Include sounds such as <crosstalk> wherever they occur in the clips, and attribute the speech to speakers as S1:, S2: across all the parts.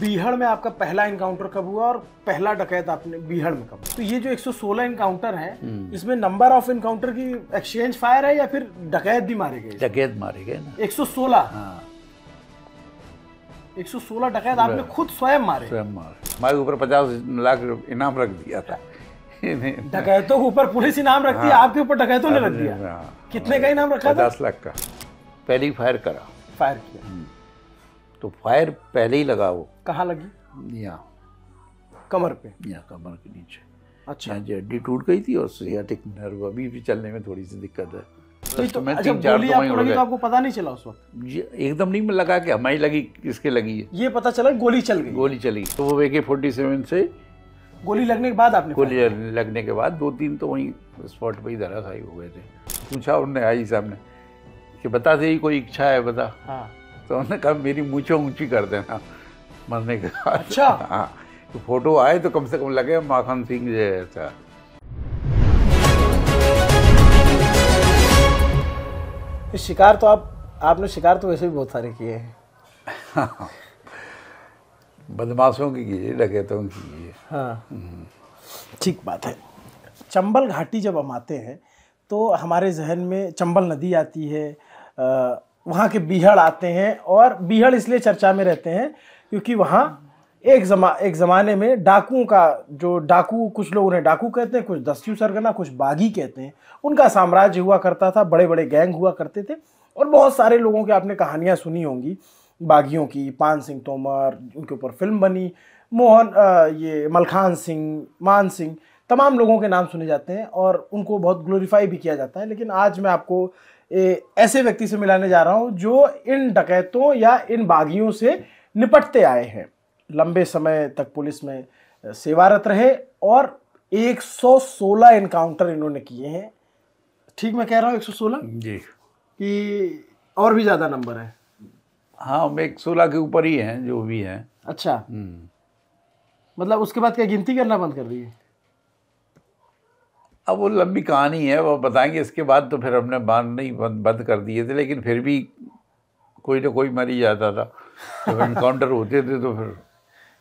S1: बीहड़ में आपका पहला इनकाउंटर कब हुआ और पहला डकैत आपने बीहड़ में कब हुआ? तो ये जो 116 इनकाउंटर है
S2: हम्म।
S1: इसमें नंबर ऑफ़ इनकाउंटर की एक्सचेंज फायर है या फिर डकैत भी मारे गए?
S2: डकैत मारे गए ना।
S1: 116
S2: हाँ।
S1: 116 डकैत आपने खुद स्वयं मारे।
S2: स्वयं मारे। हमारे ऊपर पचास लाख इनाम रख दिया था।
S1: डकैतों के ऊपर पुलिस इनाम रखती है आपके ऊपर डकैतों ने रख दिया।
S2: हाँ,
S1: कितने का इनाम रखा था?
S2: पचास लाख का। पहली फायर करा।
S1: फायर किया।
S2: तो फायर पहले ही लगा वो
S1: कहाँ लगी?
S2: यहाँ।
S1: कमर पे?
S2: यहाँ कमर के नीचे।
S1: अच्छा।
S2: यहाँ हड्डी टूट गई थी और सियाटिक नर्व अभी भी चलने में थोड़ी सी दिक्कत है।
S1: तो तो
S2: मैं
S1: अच्छा
S2: तीन चार तो
S1: आपको लगी तो आपको पता नहीं चला उस वक्त?
S2: एकदम नहीं लगा कि हमारी लगी किसके लगी है
S1: ये पता चला गोली चल गई।
S2: गोली चली। तो वो ए के फोर्टी सेवन से
S1: गोली लगने के बाद आपने
S2: गोली लगने के बाद दो तीन तो वहीं स्पॉट पर ही धराशायी हो गए थे। पूछा उनने आई साहब ने कि बता दे कोई इच्छा है बता?
S1: हाँ।
S2: तो उन्होंने कहा मेरी मूछों ऊँची कर देना। मरने के बाद।
S1: अच्छा।
S2: हाँ। तो फ़ोटो आए तो कम से कम लगे माखन सिंह जैसा
S1: शिकार तो आप आपने शिकार तो वैसे भी बहुत सारे किए हैं। <laughs>
S2: बदमाशों की कीजिए डकैतों की कीजिए।
S1: हाँ। ठीक बात है। चंबल घाटी जब हम आते हैं तो हमारे जहन में चंबल नदी आती है अ, वहाँ के बीहड़ आते हैं और बीहड़ इसलिए चर्चा में रहते हैं क्योंकि वहाँ एक जमा, एक ज़माने में डाकुओं का, जो डाकू, कुछ लोग उन्हें डाकू कहते हैं, कुछ दस्यु सरगना, कुछ बागी कहते हैं। उनका साम्राज्य हुआ करता था बड़े बड़े गैंग हुआ करते थे और बहुत सारे लोगों की आपने कहानियाँ सुनी होंगी। बागियों की, पान सिंह तोमर, उनके ऊपर फ़िल्म बनी, मोहन ये मलखान सिंह, मान सिंह तमाम लोगों के नाम सुने जाते हैं और उनको बहुत ग्लोरीफाई भी किया जाता है। लेकिन आज मैं आपको ए, ऐसे व्यक्ति से मिलाने जा रहा हूँ जो इन डकैतों या इन बागियों से निपटते आए हैं। लंबे समय तक पुलिस में सेवारत रहे और 116 इनकाउंटर इन्होंने किए हैं। ठीक मैं कह रहा हूँ 116
S2: जी।
S1: कि और भी ज़्यादा नंबर है।
S2: हाँ हम एक सोलह के ऊपर ही हैं जो भी हैं।
S1: अच्छा।
S2: हम्म।
S1: मतलब उसके बाद क्या गिनती करना बंद कर दी है?
S2: अब वो लंबी कहानी है वो बताएँगे इसके बाद तो फिर हमने बाँध नहीं बंद बंद कर दिए थे लेकिन फिर भी कोई ना कोई मर ही जाता था। जब इनकाउंटर होते थे तो फिर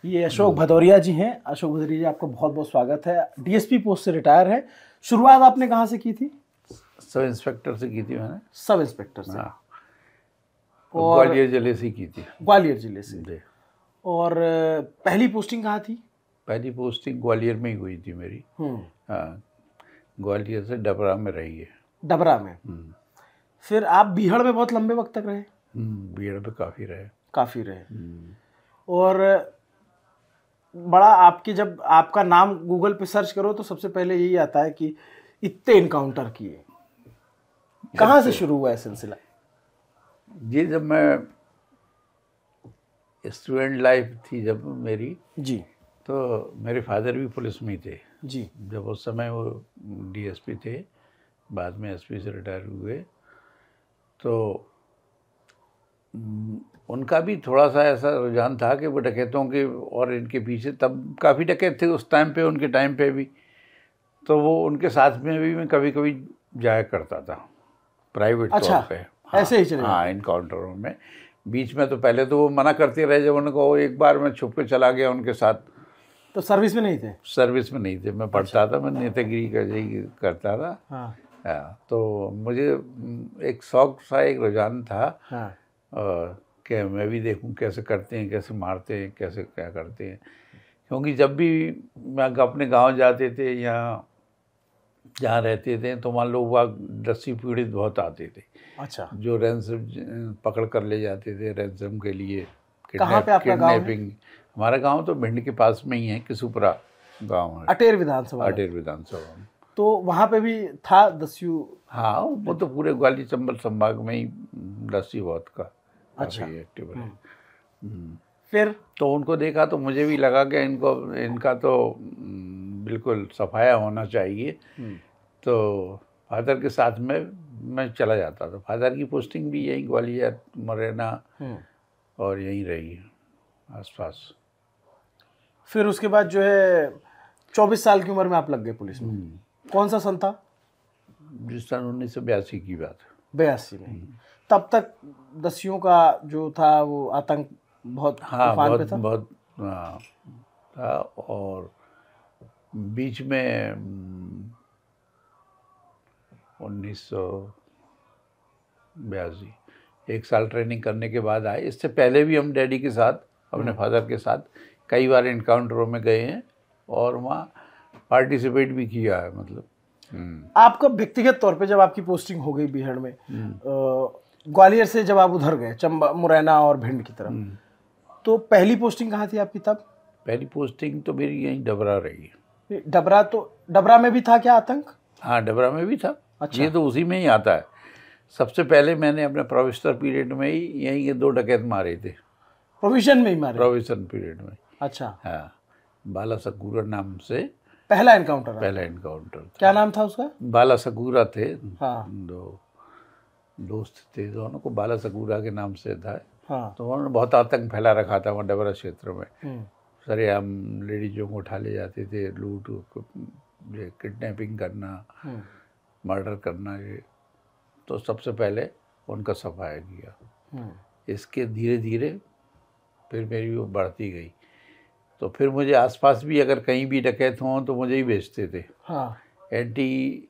S1: ये अशोक भदौरिया जी हैं। अशोक भदौरिया जी आपका बहुत बहुत स्वागत है। डीएसपी पोस्ट से रिटायर है। शुरुआत आपने कहाँ से की थी?
S2: सब इंस्पेक्टर से की थी मैंने।
S1: सब इंस्पेक्टर से।
S2: हाँ।
S1: और-
S2: ग्वालियर ज़िले से की थी।
S1: ग्वालियर ज़िले से। और पहली पोस्टिंग कहाँ थी?
S2: पहली पोस्टिंग ग्वालियर में ही हुई थी मेरी।
S1: हम्म।
S2: हाँ। ग्वालियर से डबरा में रही है
S1: डबरा में।
S2: हम्म।
S1: फिर आप बीहड़ में बहुत लंबे वक्त तक रहे?
S2: बीहड़ में काफ़ी रहे।
S1: काफ़ी रहे।
S2: हम्म।
S1: और बड़ा आपके जब आपका नाम गूगल पे सर्च करो तो सबसे पहले यही आता है कि इतने इनकाउंटर किए। कहाँ से शुरू हुआ है सिलसिला?
S2: जी जब मैं स्टूडेंट लाइफ थी जब मेरी
S1: जी।
S2: तो मेरे फादर भी पुलिस में थे।
S1: जी।
S2: जब उस समय वो डीएसपी थे बाद में एसपी से रिटायर हुए तो उनका भी थोड़ा सा ऐसा रुझान था कि वो डकैतों के और इनके पीछे तब काफ़ी डकैत थे उस टाइम पे उनके टाइम पे भी। तो वो उनके साथ में भी मैं कभी कभी जाया करता था प्राइवेट
S1: अच्छा,
S2: तौर पे।
S1: हाँ, ऐसे ही चले
S2: हाँ इनकाउंटरों में। बीच में तो पहले तो वो मना करते रहे जब उनको एक बार मैं छुप के चला गया उनके साथ।
S1: तो सर्विस में नहीं थे?
S2: सर्विस में नहीं थे। मैं पढ़ता था मैं नेतागिरी का यही करता था।
S1: हाँ।
S2: हाँ, तो मुझे एक शौक सा एक रुझान था।
S1: हाँ।
S2: कि मैं भी देखूँ कैसे करते हैं कैसे मारते हैं कैसे क्या करते हैं। क्योंकि जब भी मैं अपने गाँव जाते थे या जहाँ रहते थे तो मान लो वहाँ दस्यु पीड़ित बहुत आते थे।
S1: अच्छा।
S2: जो रैंसम पकड़ कर ले जाते थे रैंसम के लिए किडनैपिंग हमारा गाँव तो भिंड के पास में ही है किसुपुरा गाँव है।
S1: अटेर विधानसभा।
S2: अटेर विधानसभा।
S1: तो वहाँ पे भी था दस्यु?
S2: हाँ वो तो पूरे ग्वालियर चंबल संभाग में ही दस्यु बहुत का
S1: अच्छा।
S2: एक्टिव है। हम्म।
S1: फिर?
S2: तो उनको देखा तो मुझे भी लगा कि इनको इनका तो हम्म, बिल्कुल सफाया होना चाहिए। तो फादर के साथ में मैं चला जाता था। फादर की पोस्टिंग भी यहीं ग्वालियर मुरैना
S1: हम्म।
S2: और यहीं रही आसपास।
S1: फिर उसके बाद जो है चौबीस साल की उम्र में आप लग गए पुलिस में। कौन सा सन था?
S2: जिस सन उन्नीस सौ बयासी की बात
S1: बयासी में। तब तक दस्युओं का जो था वो आतंक बहुत
S2: हाँ
S1: तूफ़ान पे
S2: बहुत
S1: था?
S2: बहुत हाँ था और बीच में हम्म, उन्नीस सौ बयासी एक साल ट्रेनिंग करने के बाद आए। इससे पहले भी हम डैडी के साथ अपने फादर के साथ कई बार इनकाउंटरों में गए हैं और वहाँ पार्टिसिपेट भी किया है मतलब। हम्म,
S1: आपका व्यक्तिगत तौर पे जब आपकी पोस्टिंग हो गई बिहार में ग्वालियर से जब आप उधर गए चंबा मुरैना और भिंड की तरफ़ तो पहली पोस्टिंग कहाँ थी आपकी तब?
S2: पहली पोस्टिंग तो मेरी यहीं डबरा रही है।
S1: डबरा तो डबरा में भी था क्या आतंक?
S2: हाँ डबरा में भी था।
S1: अच्छा।
S2: ये तो उसी में ही आता है। सबसे पहले मैंने अपने प्रोफेसर पीरियड में ही यहीं के दो डकैत मारे थे।
S1: प्रोविज़न में ही मारे।
S2: प्रोफेसर पीरियड में
S1: अच्छा।
S2: हाँ बाला सकूरा नाम से
S1: पहला एनकाउंटर
S2: पहला एनकाउंटर
S1: क्या नाम था उसका?
S2: बाला सकूरा थे।
S1: हाँ।
S2: दो दोस्त थे दोनों को बाला सकूरा के नाम से था।
S1: हाँ।
S2: तो उन्होंने बहुत आतंक फैला रखा था वहाँ डबरा क्षेत्र में।
S1: हम्म,
S2: सरेआम लेडीजों को उठा ले जाते थे लूट किडनैपिंग करना
S1: हम्म,
S2: मर्डर करना ये। तो सबसे पहले उनका सफाया किया
S1: हम्म,
S2: इसके धीरे धीरे फिर मेरी वो बढ़ती गई। तो फिर मुझे आसपास भी अगर कहीं भी डकैत हों तो मुझे ही भेजते थे।
S1: हाँ।
S2: एंटी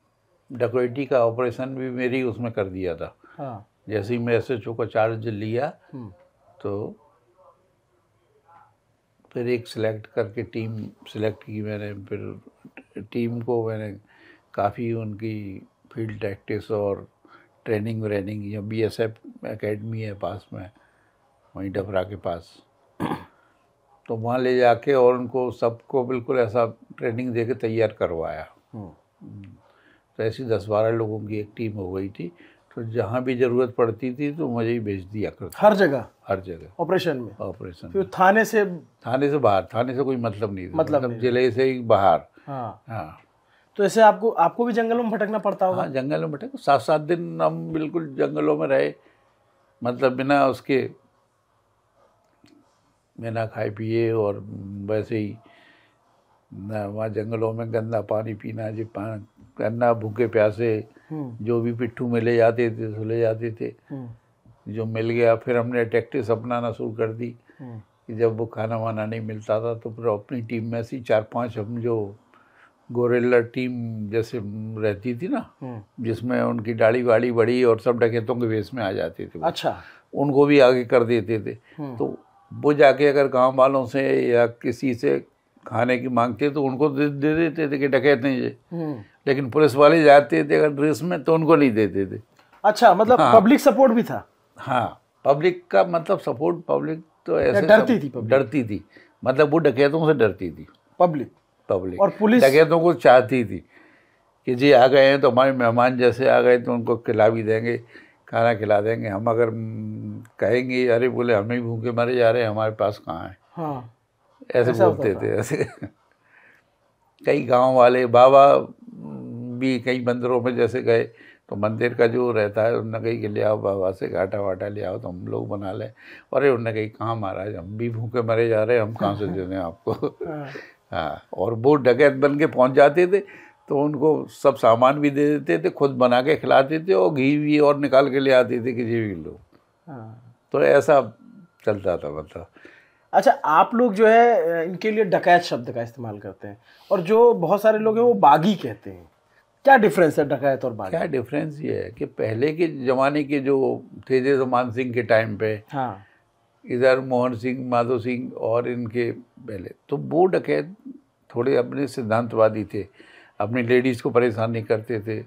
S2: डकैती का ऑपरेशन भी मेरी उसमें कर दिया था।
S1: हाँ।
S2: जैसे ही मैं एस एच ओ का चार्ज लिया
S1: हम्म,
S2: तो फिर एक सिलेक्ट करके टीम सिलेक्ट की मैंने फिर टीम को मैंने काफ़ी उनकी फ़ील्ड प्रैक्टिस और ट्रेनिंग व्रेनिंग या बी एस एफ़ अकेडमी है पास में वहीं डबरा के पास। तो वहाँ ले जाके और उनको सबको बिल्कुल ऐसा ट्रेनिंग दे के तैयार करवाया।
S1: हम्म,
S2: तो ऐसी दस बारह लोगों की एक टीम हो गई थी। तो जहाँ भी ज़रूरत पड़ती थी तो मुझे ही भेज दिया करता
S1: हर जगह?
S2: हर जगह।
S1: ऑपरेशन में?
S2: ऑपरेशन
S1: फिर थाने से?
S2: थाने से बाहर। थाने से कोई मतलब नहीं था।
S1: मतलब
S2: मतलब। ज़िले से ही बाहर।
S1: हाँ।
S2: हाँ।
S1: तो ऐसे आपको आपको भी जंगलों में भटकना पड़ता होगा?
S2: हाँ जंगल में भटक। सात सात दिन हम बिल्कुल जंगलों में रहे। मतलब बिना उसके बिना खाए पिए और वैसे ही न वहाँ जंगलों में गंदा पानी पीना जी पान करना भूखे प्यासे
S1: हम्म,
S2: जो भी पिट्ठू में ले जाते थे तो ले जाते थे।
S1: हम्म,
S2: जो मिल गया फिर हमने टैक्टिस अपनाना शुरू कर दी
S1: हम्म,
S2: कि जब वो खाना वाना नहीं मिलता था तो फिर अपनी टीम में से चार पाँच हम जो गोरेला टीम जैसे रहती थी ना जिसमें उनकी दाढ़ी वाड़ी बड़ी और सब डकैतों के वेश में आ जाते थे
S1: अच्छा।
S2: उनको भी आगे कर देते थे। तो वो जाके अगर गाँव वालों से या किसी से खाने की मांगते तो उनको दे दे देते थे कि डकैत नहीं ये
S1: हम्म,
S2: लेकिन पुलिस वाले जाते थे अगर ड्रेस में तो उनको नहीं देते थे।
S1: अच्छा मतलब
S2: हाँ।
S1: पब्लिक सपोर्ट भी था?
S2: हाँ पब्लिक का मतलब सपोर्ट पब्लिक तो ऐसे
S1: डरती थी
S2: डरती थी। मतलब वो डकैतों से डरती थी।
S1: पब्लिक?
S2: पब्लिक।
S1: और पुलिस?
S2: डकैतों को चाहती थी कि जी आ गए हैं तो हमारे मेहमान जैसे आ गए तो उनको खिला भी देंगे। खाना खिला देंगे। हम अगर कहेंगे अरे बोले हम ही भूखे मरे जा रहे हैं हमारे पास कहाँ है?
S1: हाँ।
S2: ऐसे बोलते थे ऐसे। कई गाँव वाले बाबा भी कई मंदिरों में जैसे गए तो मंदिर का जो रहता है उन्होंने कही कि ले आओ बाबा से घाटा वाटा ले आओ तो हम लोग बना लें। अरे उन्होंने कही कहाँ महाराज हम भी भूखे मरे जा रहे हैं हम कहाँ से <laughs> दे दें आपको?
S1: हाँ,
S2: हाँ और वो डकैत बन के पहुँच जाते थे। तो उनको सब सामान भी दे देते थे खुद बना के खिलाते थे और घी भी और निकाल के ले आते थे किसी भी लोग।
S1: हाँ।
S2: तो ऐसा चलता था मतलब।
S1: अच्छा आप लोग जो है इनके लिए डकैत शब्द का इस्तेमाल करते हैं और जो बहुत सारे लोग हैं वो बागी कहते हैं। क्या डिफरेंस है डकैत और बागी?
S2: क्या डिफरेंस ये है कि पहले के ज़माने के जो थे जैसे मान सिंह के टाइम पे
S1: हाँ।
S2: इधर मोहन सिंह माधो सिंह और इनके पहले तो वो डकैत थोड़े अपने सिद्धांतवादी थे। अपनी लेडीज़ को परेशान नहीं करते थे।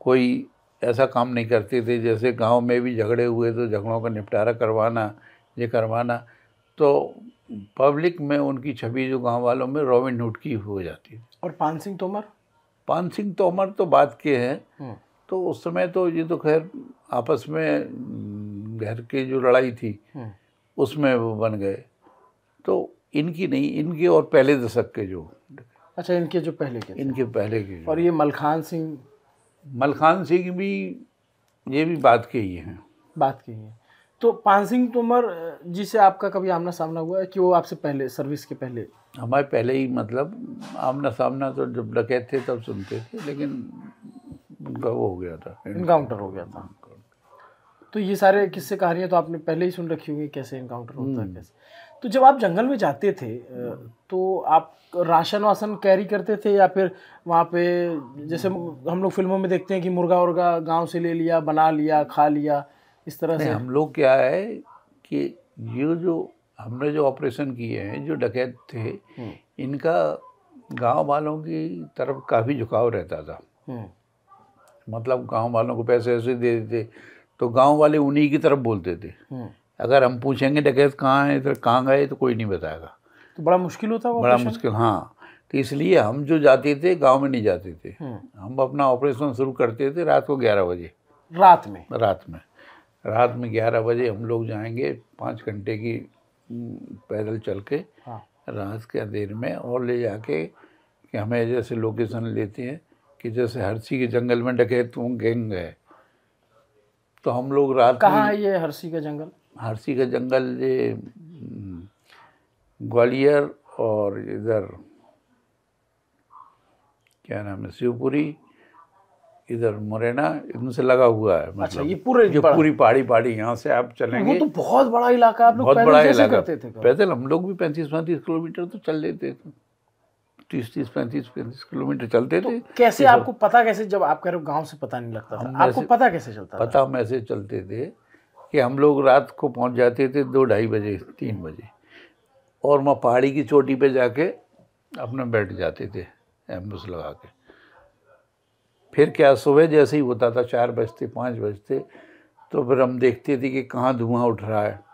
S2: कोई ऐसा काम नहीं करते थे जैसे गाँव में भी झगड़े हुए तो झगड़ों का निपटारा करवाना ये करवाना तो पब्लिक में उनकी छवि जो गाँव वालों में रॉबिन हुड की हो जाती
S1: और पान सिंह तोमर?
S2: पान सिंह तोमर तो बात के हैं
S1: हम्म,
S2: तो उस समय तो ये तो खैर आपस में घर की जो लड़ाई थी
S1: हम्म,
S2: उसमें वो बन गए। तो इनकी नहीं इनके और पहले दशक के जो
S1: अच्छा इनके जो पहले के
S2: इनके पहले के
S1: और ये मलखान सिंह?
S2: मलखान सिंह भी ये भी बात के ही हैं।
S1: बात की है। तो पान सिंह तोमर जी से आपका कभी आमना सामना हुआ है कि वो आपसे पहले सर्विस के पहले?
S2: हमारे पहले ही मतलब आमना सामना तो जब डकैत थे तब सुनते थे लेकिन उनका वो हो गया था।
S1: इनकाउंटर हो गया था। तो ये सारे किस्से कहानियाँ तो आपने पहले ही सुन रखी होंगी कैसे इनकाउंटर होता है कैसे? तो जब आप जंगल में जाते थे तो आप राशन वासन कैरी करते थे या फिर वहाँ पे जैसे हम लोग फ़िल्मों में देखते हैं कि मुर्गा उर्गा गाँव से ले लिया बना लिया खा लिया इस तरह से?
S2: हम लोग क्या है कि ये जो हमने जो ऑपरेशन किए हैं जो डकैत थे
S1: हम्म,
S2: इनका गाँव वालों की तरफ़ काफ़ी झुकाव रहता था।
S1: हम्म,
S2: मतलब गाँव वालों को पैसे ऐसे दे देते तो गाँव वाले उन्हीं की तरफ़ बोलते थे।
S1: हम्म।
S2: अगर हम पूछेंगे डकैत कहाँ है तो कहाँ गए? तो कोई नहीं बताएगा।
S1: तो बड़ा मुश्किल होता वो
S2: बड़ा मुश्किल हाँ। तो इसलिए हम जो जाते थे गाँव में नहीं जाते थे।
S1: हम्म,
S2: हम अपना ऑपरेशन शुरू करते थे रात को ग्यारह बजे।
S1: रात में?
S2: रात में। रात में ग्यारह बजे हम लोग जाएँगे पाँच घंटे की पैदल चल के
S1: हाँ।
S2: रात के अंधेर में और ले जाके कि हमें जैसे लोकेशन लेते हैं कि जैसे हरसी के जंगल में डकैत गैंग है। तो हम लोग रात
S1: कहाँ है ये हरसी का जंगल?
S2: हरसी का जंगल ये हम्म, ग्वालियर और इधर क्या नाम है शिवपुरी इधर मुरैना इनसे लगा हुआ है मतलब अच्छा
S1: ये पूरे
S2: जो पूरी पहाड़ी पहाड़ी यहाँ से आप चलेंगे।
S1: वो तो बहुत बड़ा इलाका है, आप लोग
S2: बहुत बड़ा इलाका।
S1: करते थे
S2: पैदल हम लोग भी पैंतीस पैंतीस किलोमीटर तो चल लेते थे। तीस तीस पैंतीस पैंतीस किलोमीटर चलते थे।
S1: कैसे आपको पता कैसे जब आप कह रहे हो गाँव से पता नहीं लगता था? आपको पता कैसे चलता
S2: पता हम ऐसे चलते थे कि हम लोग रात को पहुँच जाते थे दो ढाई बजे, तीन बजे। और वहाँ पहाड़ी की चोटी पे जाके अपना बैठ जाते थे एम्बुस लगा के। फिर क्या, सुबह जैसे ही होता था, चार बजते, पाँच बजते तो फिर हम देखते थे कि कहाँ धुआँ उठ रहा है।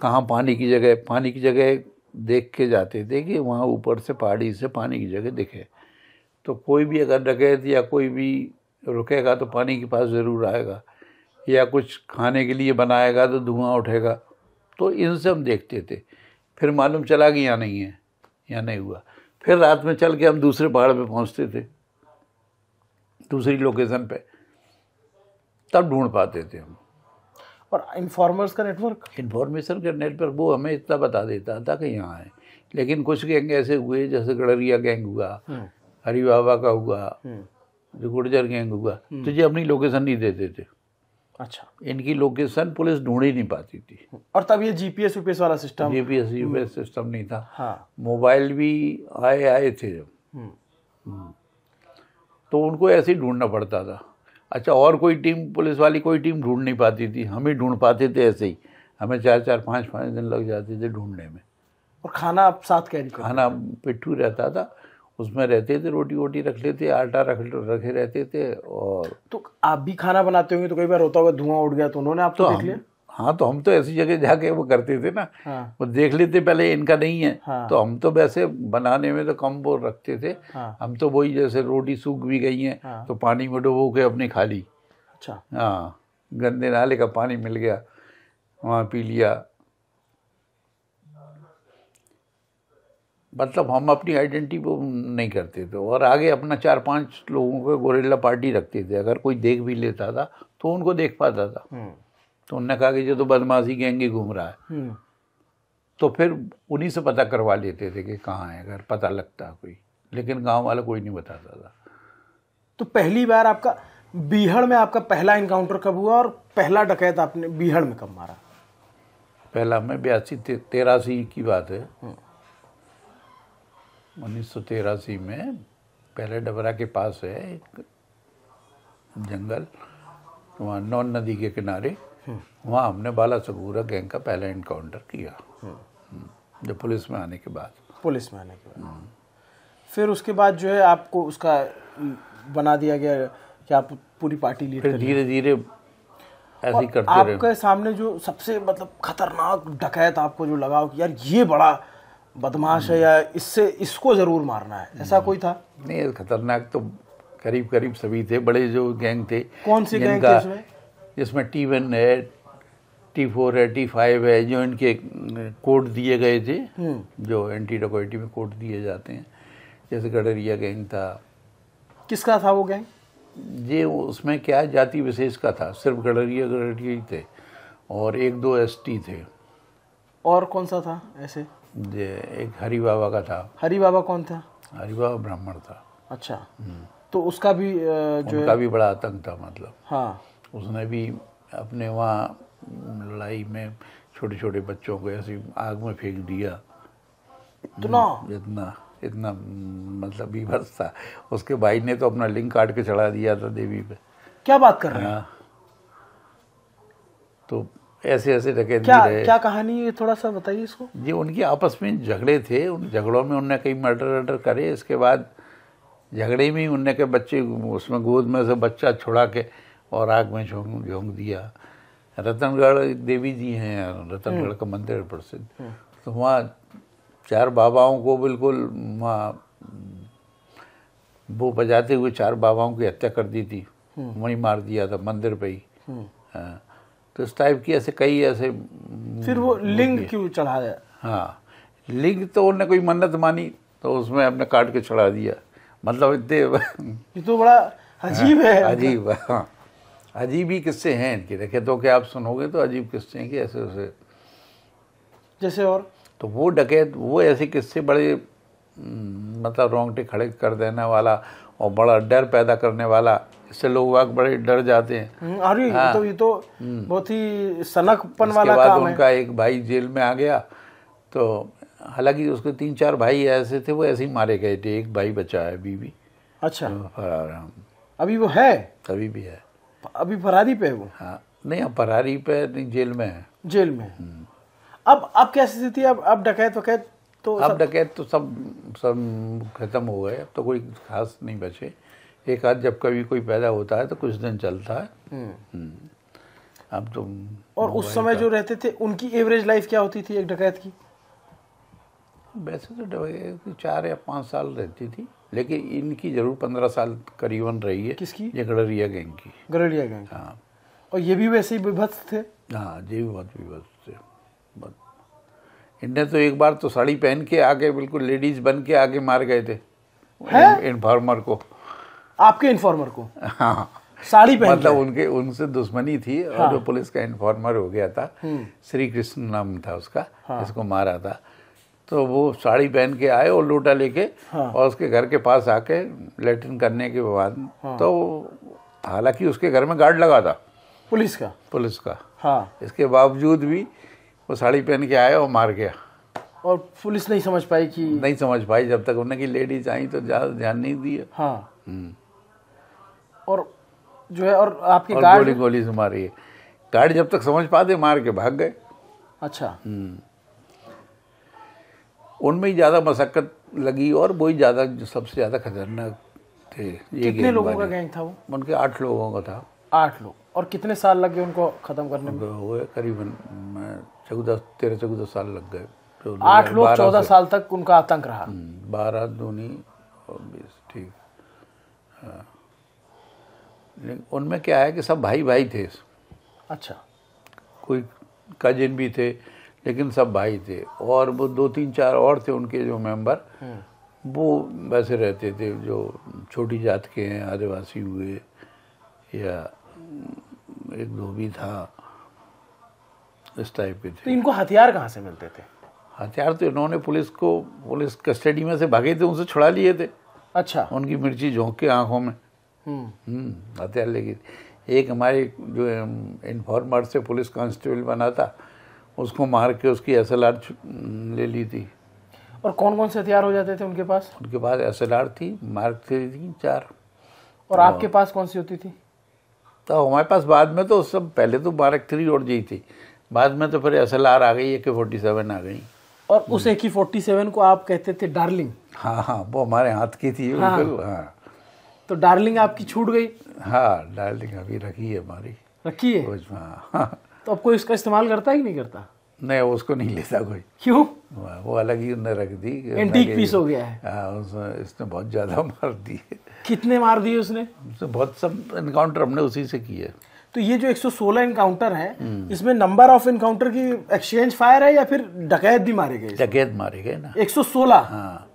S2: कहाँ पानी की जगह, पानी की जगह देख के जाते थे कि वहाँ ऊपर से पहाड़ी से पानी की जगह दिखे। तो कोई भी अगर डकैत या कोई भी रुकेगा तो पानी के पास ज़रूर आएगा। या कुछ खाने के लिए बनाएगा तो धुआँ उठेगा। तो इनसे हम देखते थे। फिर मालूम चला कि यहाँ नहीं है यहाँ नहीं हुआ। फिर रात में चल के हम दूसरे पहाड़ पे पहुँचते थे दूसरी लोकेशन पे। तब ढूंढ पाते थे हम।
S1: और इन्फॉर्मर्स का नेटवर्क
S2: इन्फॉर्मेशन का नेटवर्क वो हमें इतना बता देता था कि यहाँ है। लेकिन कुछ गैंग ऐसे हुए जैसे गड़रिया गैंग हुआ हरी बाबा का हुआ जो गुर्जर गैंग हुआ तो ये अपनी लोकेशन नहीं देते थे।
S1: अच्छा
S2: इनकी लोकेशन पुलिस ढूंढ ही नहीं पाती थी।
S1: और तब ये जीपीएस वीपीएस वाला सिस्टम
S2: जीपीएस यूपीएस सिस्टम नहीं था।
S1: हाँ।
S2: मोबाइल भी आए आए थे। जब
S1: हम्म,
S2: तो उनको ऐसे ही ढूंढना पड़ता था। अच्छा और कोई टीम पुलिस वाली कोई टीम ढूंढ नहीं पाती थी। हम ही ढूंढ पाते थे ऐसे ही। हमें चार चार पाँच पाँच दिन लग जाते थे ढूँढने में।
S1: और खाना आप साथ करो
S2: खाना पिट्ठू रहता था। उसमें रहते थे रोटी वोटी रख लेते आटा रख रखे रहते थे और
S1: तो आप भी खाना बनाते होंगे तो कई बार होता होगा धुआँ उड़ गया तो उन्होंने
S2: आप
S1: तो देख लिया?
S2: हाँ तो हम तो ऐसी जगह जाके वो करते थे ना।
S1: हाँ।
S2: वो देख लेते पहले इनका नहीं है।
S1: हाँ।
S2: तो हम तो वैसे बनाने में तो कम वो रखते थे।
S1: हाँ।
S2: हम तो वही जैसे रोटी सूख भी गई है
S1: हाँ।
S2: तो पानी में डुबो के अपनी खा ली।
S1: अच्छा।
S2: हाँ गंदे नाले का पानी मिल गया वहाँ पी लिया। मतलब हम अपनी आइडेंटिटी को नहीं करते थे और आगे अपना चार पाँच लोगों को गोरेला पार्टी रखते थे। अगर कोई देख भी लेता था तो उनको देख पाता था।
S1: हम्म।
S2: तो उनने कहा कि ये तो बदमाशी गैंग ही घूम रहा है।
S1: हम्म।
S2: तो फिर उन्हीं से पता करवा लेते थे कि कहाँ है अगर पता लगता कोई। लेकिन गाँव वाला कोई नहीं बताता था।
S1: तो पहली बार आपका बीहड़ में आपका पहला इनकाउंटर कब हुआ और पहला डकैत आपने बीहड़ में कब मारा?
S2: पहला में बयासी तेरासी की बात है। उन्नीस सौ तेरासी में पहले डबरा के पास है एक जंगल वहाँ नौन नदी के किनारे। वहाँ हमने बाला सगूरा गैंग का पहला इनकाउंटर किया। हम्म, जब पुलिस में आने के बाद।
S1: पुलिस में आने के बाद। फिर उसके बाद जो है आपको उसका बना दिया गया कि आप पूरी पार्टी लीड
S2: फिर धीरे धीरे ऐसे करते रहे।
S1: आपके सामने जो सबसे मतलब खतरनाक डकैत आपको जो लगा हो कि यार ये बड़ा बदमाश है या इससे इसको ज़रूर मारना है। ऐसा कोई था?
S2: नहीं खतरनाक तो करीब करीब सभी थे बड़े जो गैंग थे
S1: कौन सी गैंग
S2: जिनका-
S1: थी इसमें?
S2: जिसमें टी वन है टी फोर है टी फाइव है जो इनके कोड दिए गए थे
S1: हम्म।
S2: जो एंटी डकोइटी में कोड दिए जाते हैं। जैसे गडरिया गैंग था।
S1: किसका था वो गैंग?
S2: ये उसमें क्या जाति विशेष का था सिर्फ़ गडरिया गडरिया ही थे और एक दो एस टी थे।
S1: और कौन सा था ऐसे?
S2: एक हरि बाबा का था।
S1: हरि बाबा कौन था?
S2: हरि बाबा ब्राह्मण था।
S1: अच्छा। तो उसका भी जो
S2: उनका भी बड़ा आतंक था मतलब।
S1: हाँ।
S2: उसने भी अपने वहाँ लड़ाई में छोटे छोटे बच्चों को ऐसे आग में फेंक दिया।
S1: इतना?
S2: इतना इतना मतलब बीभत्स था। उसके भाई ने तो अपना लिंक काट के चढ़ा दिया था देवी पे।
S1: क्या बात कर रहे हैं?
S2: हाँ। तो ऐसे ऐसे डकैती
S1: क्या
S2: रहे।
S1: क्या कहानी है? थोड़ा सा बताइए इसको।
S2: ये उनके आपस में झगड़े थे उन झगड़ों में उनने कई मर्डर वर्डर करे इसके बाद झगड़े में ही उनने के बच्चे उसमें गोद में से बच्चा छुड़ा के और आग में झोंक झोंक दिया। रतनगढ़ देवी जी हैं रतनगढ़ का मंदिर प्रसिद्ध। तो वहाँ चार बाबाओं को बिल्कुल वहाँ वो बजाते हुए चार बाबाओं की हत्या कर दी थी। वहीं मार दिया था मंदिर पे ही। हाँ। तो इस टाइप की ऐसे कई ऐसे
S1: फिर वो लिंग क्यों चढ़ाया
S2: हाँ? लिंग तो उन्होंने कोई मन्नत मानी तो उसमें हमने काट के चढ़ा दिया। मतलब इतने
S1: ये तो बड़ा अजीब है।
S2: अजीब हाँ। अजीब ही किस्से हैं इनके। देखे तो क्या आप सुनोगे तो अजीब किस्से हैं कि ऐसे ऐसे
S1: जैसे और?
S2: तो वो डकैत वो ऐसे किस्से बड़े हम्म, मतलब रोंगटे खड़े कर देने वाला और बड़ा डर पैदा करने वाला इससे लोग वाक बड़े डर जाते हैं।
S1: हम्म, अरे ये तो ये तो बहुत ही सनकपन वाला
S2: बाद
S1: काम है।
S2: उनका एक भाई जेल में आ गया। तो हालाँकि उसके तीन चार भाई ऐसे थे वो ऐसे ही मारे गए थे। एक भाई बचा है अभी भी
S1: अच्छा।
S2: जो फरार है।
S1: अभी वो है?
S2: अभी भी है।
S1: अभी फरारी पे है वो?
S2: हाँ। नहीं अब फरारी पे नहीं जेल में है।
S1: जेल में अब अब क्या स्थिति अब अब डकैत वकैत तो
S2: अब डकैत तो सब सब खत्म हो गए। अब तो कोई खास नहीं बचे। एक आध जब कभी कोई पैदा होता है तो कुछ दिन चलता है।
S1: हम्म।
S2: हम्म। अब तो
S1: और उस समय जो रहते थे उनकी एवरेज लाइफ क्या होती थी एक डकैत की?
S2: वैसे तो डकैत चार या पाँच साल रहती थी लेकिन इनकी ज़रूर पंद्रह साल करीबन रही है।
S1: किसकी?
S2: ये गडरिया गैंग की।
S1: गरड़िया गैंग।
S2: हाँ।
S1: और ये भी वैसे ही विभत्स थे?
S2: हाँ ये भी बहुत विवश थे। बहुत इनने तो एक बार तो साड़ी पहन के आके बिल्कुल लेडीज़ बन के आके मार गए थे? इन्फॉर्मर को।
S1: आपके इन्फॉर्मर को।
S2: हाँ।
S1: साड़ी पहन
S2: मतलब उनके उनसे दुश्मनी थी और जो पुलिस का इन्फॉर्मर हो गया था
S1: हम्म।
S2: श्री कृष्ण नाम था उसका
S1: हाँ।
S2: जिसको मारा था। तो वो साड़ी पहन के आए और लोटा लेके
S1: हाँ।
S2: और उसके घर के पास आके लेटरिन करने के बाद
S1: हाँ।
S2: तो हालाँकि उसके घर में गार्ड लगा था।
S1: पुलिस का?
S2: पुलिस का।
S1: हाँ।
S2: इसके बावजूद भी वो साड़ी पहन के आया और मार गया।
S1: और पुलिस नहीं समझ पाई कि
S2: नहीं समझ पाई जब तक उन्हें की लेडीज़ आई तो ज़्यादा ध्यान नहीं दिया।
S1: हाँ।
S2: हम्म।
S1: और जो है और आपकी गार्ड
S2: गोली गोली से मारी है। गार्ड जब तक समझ पाते मार के भाग गए।
S1: अच्छा।
S2: हम्म। उनमें ही ज़्यादा मशक्कत लगी और वही ज़्यादा सबसे ज़्यादा खतरनाक थे ये
S1: कितने लोगों का गैंग था वो?
S2: उनके आठ लोगों का था।
S1: आठ लोग। और कितने साल लग गए उनको खत्म करने में?
S2: हुए करीबन चौदह तेरह चौदह साल लग गए। तो
S1: आठ लोग चौदह साल तक उनका आतंक रहा।
S2: हम्म, बारह दूनी और बीस ठीक। हाँ। लेकिन उनमें क्या है कि सब भाई भाई थे।
S1: अच्छा।
S2: कोई कजिन भी थे लेकिन सब भाई थे। और वो दो तीन चार और थे उनके जो मेंबर वो वैसे रहते थे जो छोटी जात के हैं आदिवासी हुए या एक धोबी था इस टाइप के थे।
S1: तो इनको हथियार कहाँ से मिलते थे?
S2: हथियार तो इन्होंने पुलिस को पुलिस कस्टडी में से भागे थे उनसे छुड़ा लिए थे।
S1: अच्छा।
S2: उनकी मिर्ची झोंक के आँखों में।
S1: हम्म
S2: हम्म, हथियार लेके। एक हमारे जो इन्फॉर्मर से पुलिस कांस्टेबल बना था उसको मार के उसकी एसएलआर ले ली थी।
S1: और कौन कौन से हथियार हो जाते थे उनके पास?
S2: उनके पास एस थी मार्क थ्री थी चार।
S1: और आपके पास कौन सी होती थी?
S2: तो हमारे पास बाद में तो सब पहले तो मार्क थ्री और जी थी। बाद में तो फिर एसएलआर आ गई ए के फोर्टी सेवन आ गई।
S1: और उस ए की फोर्टी सेवन को आप कहते थे डार्लिंग
S2: हाँ हाँ वो हमारे हाथ की थी
S1: हाँ।
S2: हाँ।
S1: तो डार्लिंग आपकी छूट गई।
S2: हाँ डार्लिंग अभी रखी है हमारी।
S1: रखी है?
S2: हाँ हाँ।
S1: तो अब कोई इसका इस्तेमाल करता है कि नहीं करता?
S2: नहीं उसको नहीं लेता कोई।
S1: क्यों?
S2: वो अलग ही उन्होंने रख दी।
S1: एंटीक पीस हो गया है।
S2: हाँ उसने इसने बहुत ज़्यादा <laughs> मार दी है।
S1: कितने मार दिए उसने?
S2: उसने बहुत सब इनकाउंटर हमने उसी से किए
S1: तो ये जो 116 इनकाउंटर है इसमें नंबर ऑफ़ इनकाउंटर की एक्सचेंज फायर है या फिर डकैत भी मारे गए
S2: डकैत मारे गए ना।
S1: 116
S2: हाँ।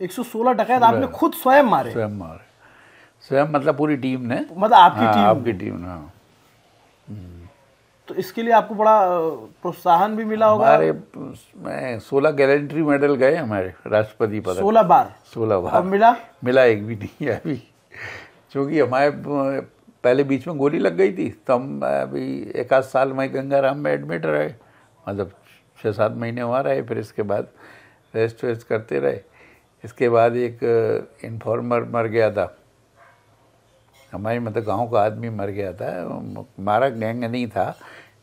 S1: 116 डकैत आपने खुद स्वयं मारे।
S2: स्वयं मारे। स्वयं मतलब पूरी टीम ने?
S1: मतलब आपकी
S2: हाँ,
S1: टीम।
S2: आपकी टीम ने हाँ।
S1: तो इसके लिए आपको बड़ा प्रोत्साहन भी मिला होगा?
S2: हमारे में सोलह गैलेंट्री मेडल गए हमारे राष्ट्रपति पदक।
S1: 16 बार।
S2: सोलह
S1: अब
S2: बार
S1: मिला?
S2: मिला एक भी नहीं अभी। क्योंकि हमारे पहले बीच में गोली लग गई थी। तो हम अभी एक आध साल में गंगाराम में एडमिट रहे। मतलब छः सात महीने वहाँ रहे फिर इसके बाद रेस्ट वेस्ट करते रहे। इसके बाद एक इन्फॉर्मर मर गया था। हमारे मतलब गाँव का आदमी मर गया था। मारा गैंग नहीं था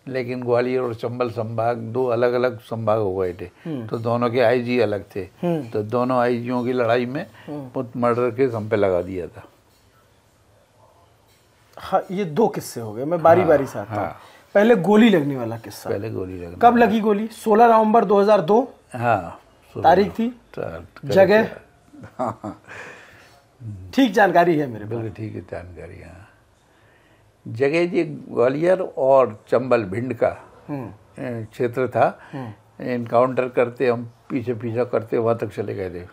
S2: लेकिन ग्वालियर और चंबल संभाग दो अलग अलग संभाग हो गए थे। तो दोनों के आईजी अलग थे। तो दोनों आईजियों की लड़ाई में पुत मर्डर के हम पे लगा दिया था।
S1: हाँ ये दो किस्से हो गए। मैं बारी हाँ, बारी से आता हूँ। पहले गोली लगने वाला किस्सा।
S2: पहले गोली लगने
S1: कब लगी गोली? 16 नवंबर 2002
S2: हाँ।
S1: तारीख थी? जगह? <laughs> ठीक जानकारी है मेरे
S2: बिल्कुल ठीक है जानकारी हाँ। जगह जी ग्वालियर और चंबल भिंड का
S1: हम्म।
S2: क्षेत्र था। इनकाउंटर करते हम पीछे पीछा करते वहाँ तक चले गए थे।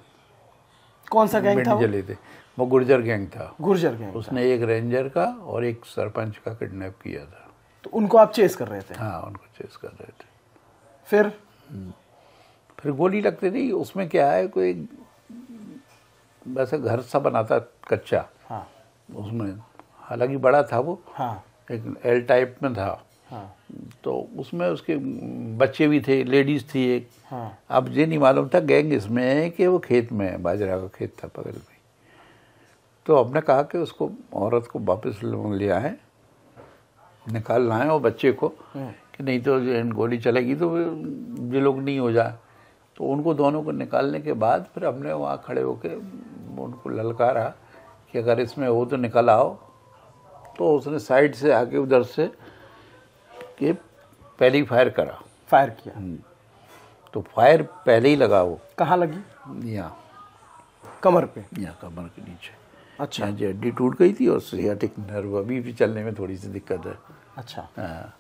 S1: कौन सा गैंग था
S2: चले थे। वो गुर्जर गैंग था।
S1: गुर्जर गैंग
S2: उसने एक रेंजर का और एक सरपंच का किडनैप किया था।
S1: तो उनको आप चेस कर रहे थे?
S2: हाँ उनको चेस कर रहे थे।
S1: फिर?
S2: फिर गोली लगती थी उसमें क्या है कोई वैसे घर सा बनाता कच्चा।
S1: हाँ।
S2: उसमें हालाँकि बड़ा था वो
S1: हाँ।
S2: एक एल टाइप में था।
S1: हाँ।
S2: तो उसमें उसके बच्चे भी थे लेडीज़ थी एक।
S1: हाँ।
S2: अब ये नहीं मालूम था गैंग इसमें है कि वो खेत में है बाजरा का खेत था बगल में। तो हमने कहा कि उसको औरत को वापस ले आए निकालना है वो बच्चे को कि नहीं तो गोली चलेगी तो ये लोग नहीं हो जाए तो उनको दोनों को निकालने के बाद फिर हमने वहाँ खड़े होकर उनको ललकारा कि अगर इसमें हो तो निकल आओ। तो उसने साइड से आके उधर से कि पहले ही फायर करा।
S1: फायर किया।
S2: तो फायर पहले ही लगा वो।
S1: कहाँ लगी?
S2: यहाँ।
S1: कमर पे?
S2: यहाँ कमर के नीचे।
S1: अच्छा।
S2: जी हड्डी टूट गई थी और सियाटिक नर्व अभी भी चलने में थोड़ी सी दिक्कत है।
S1: अच्छा।
S2: हाँ।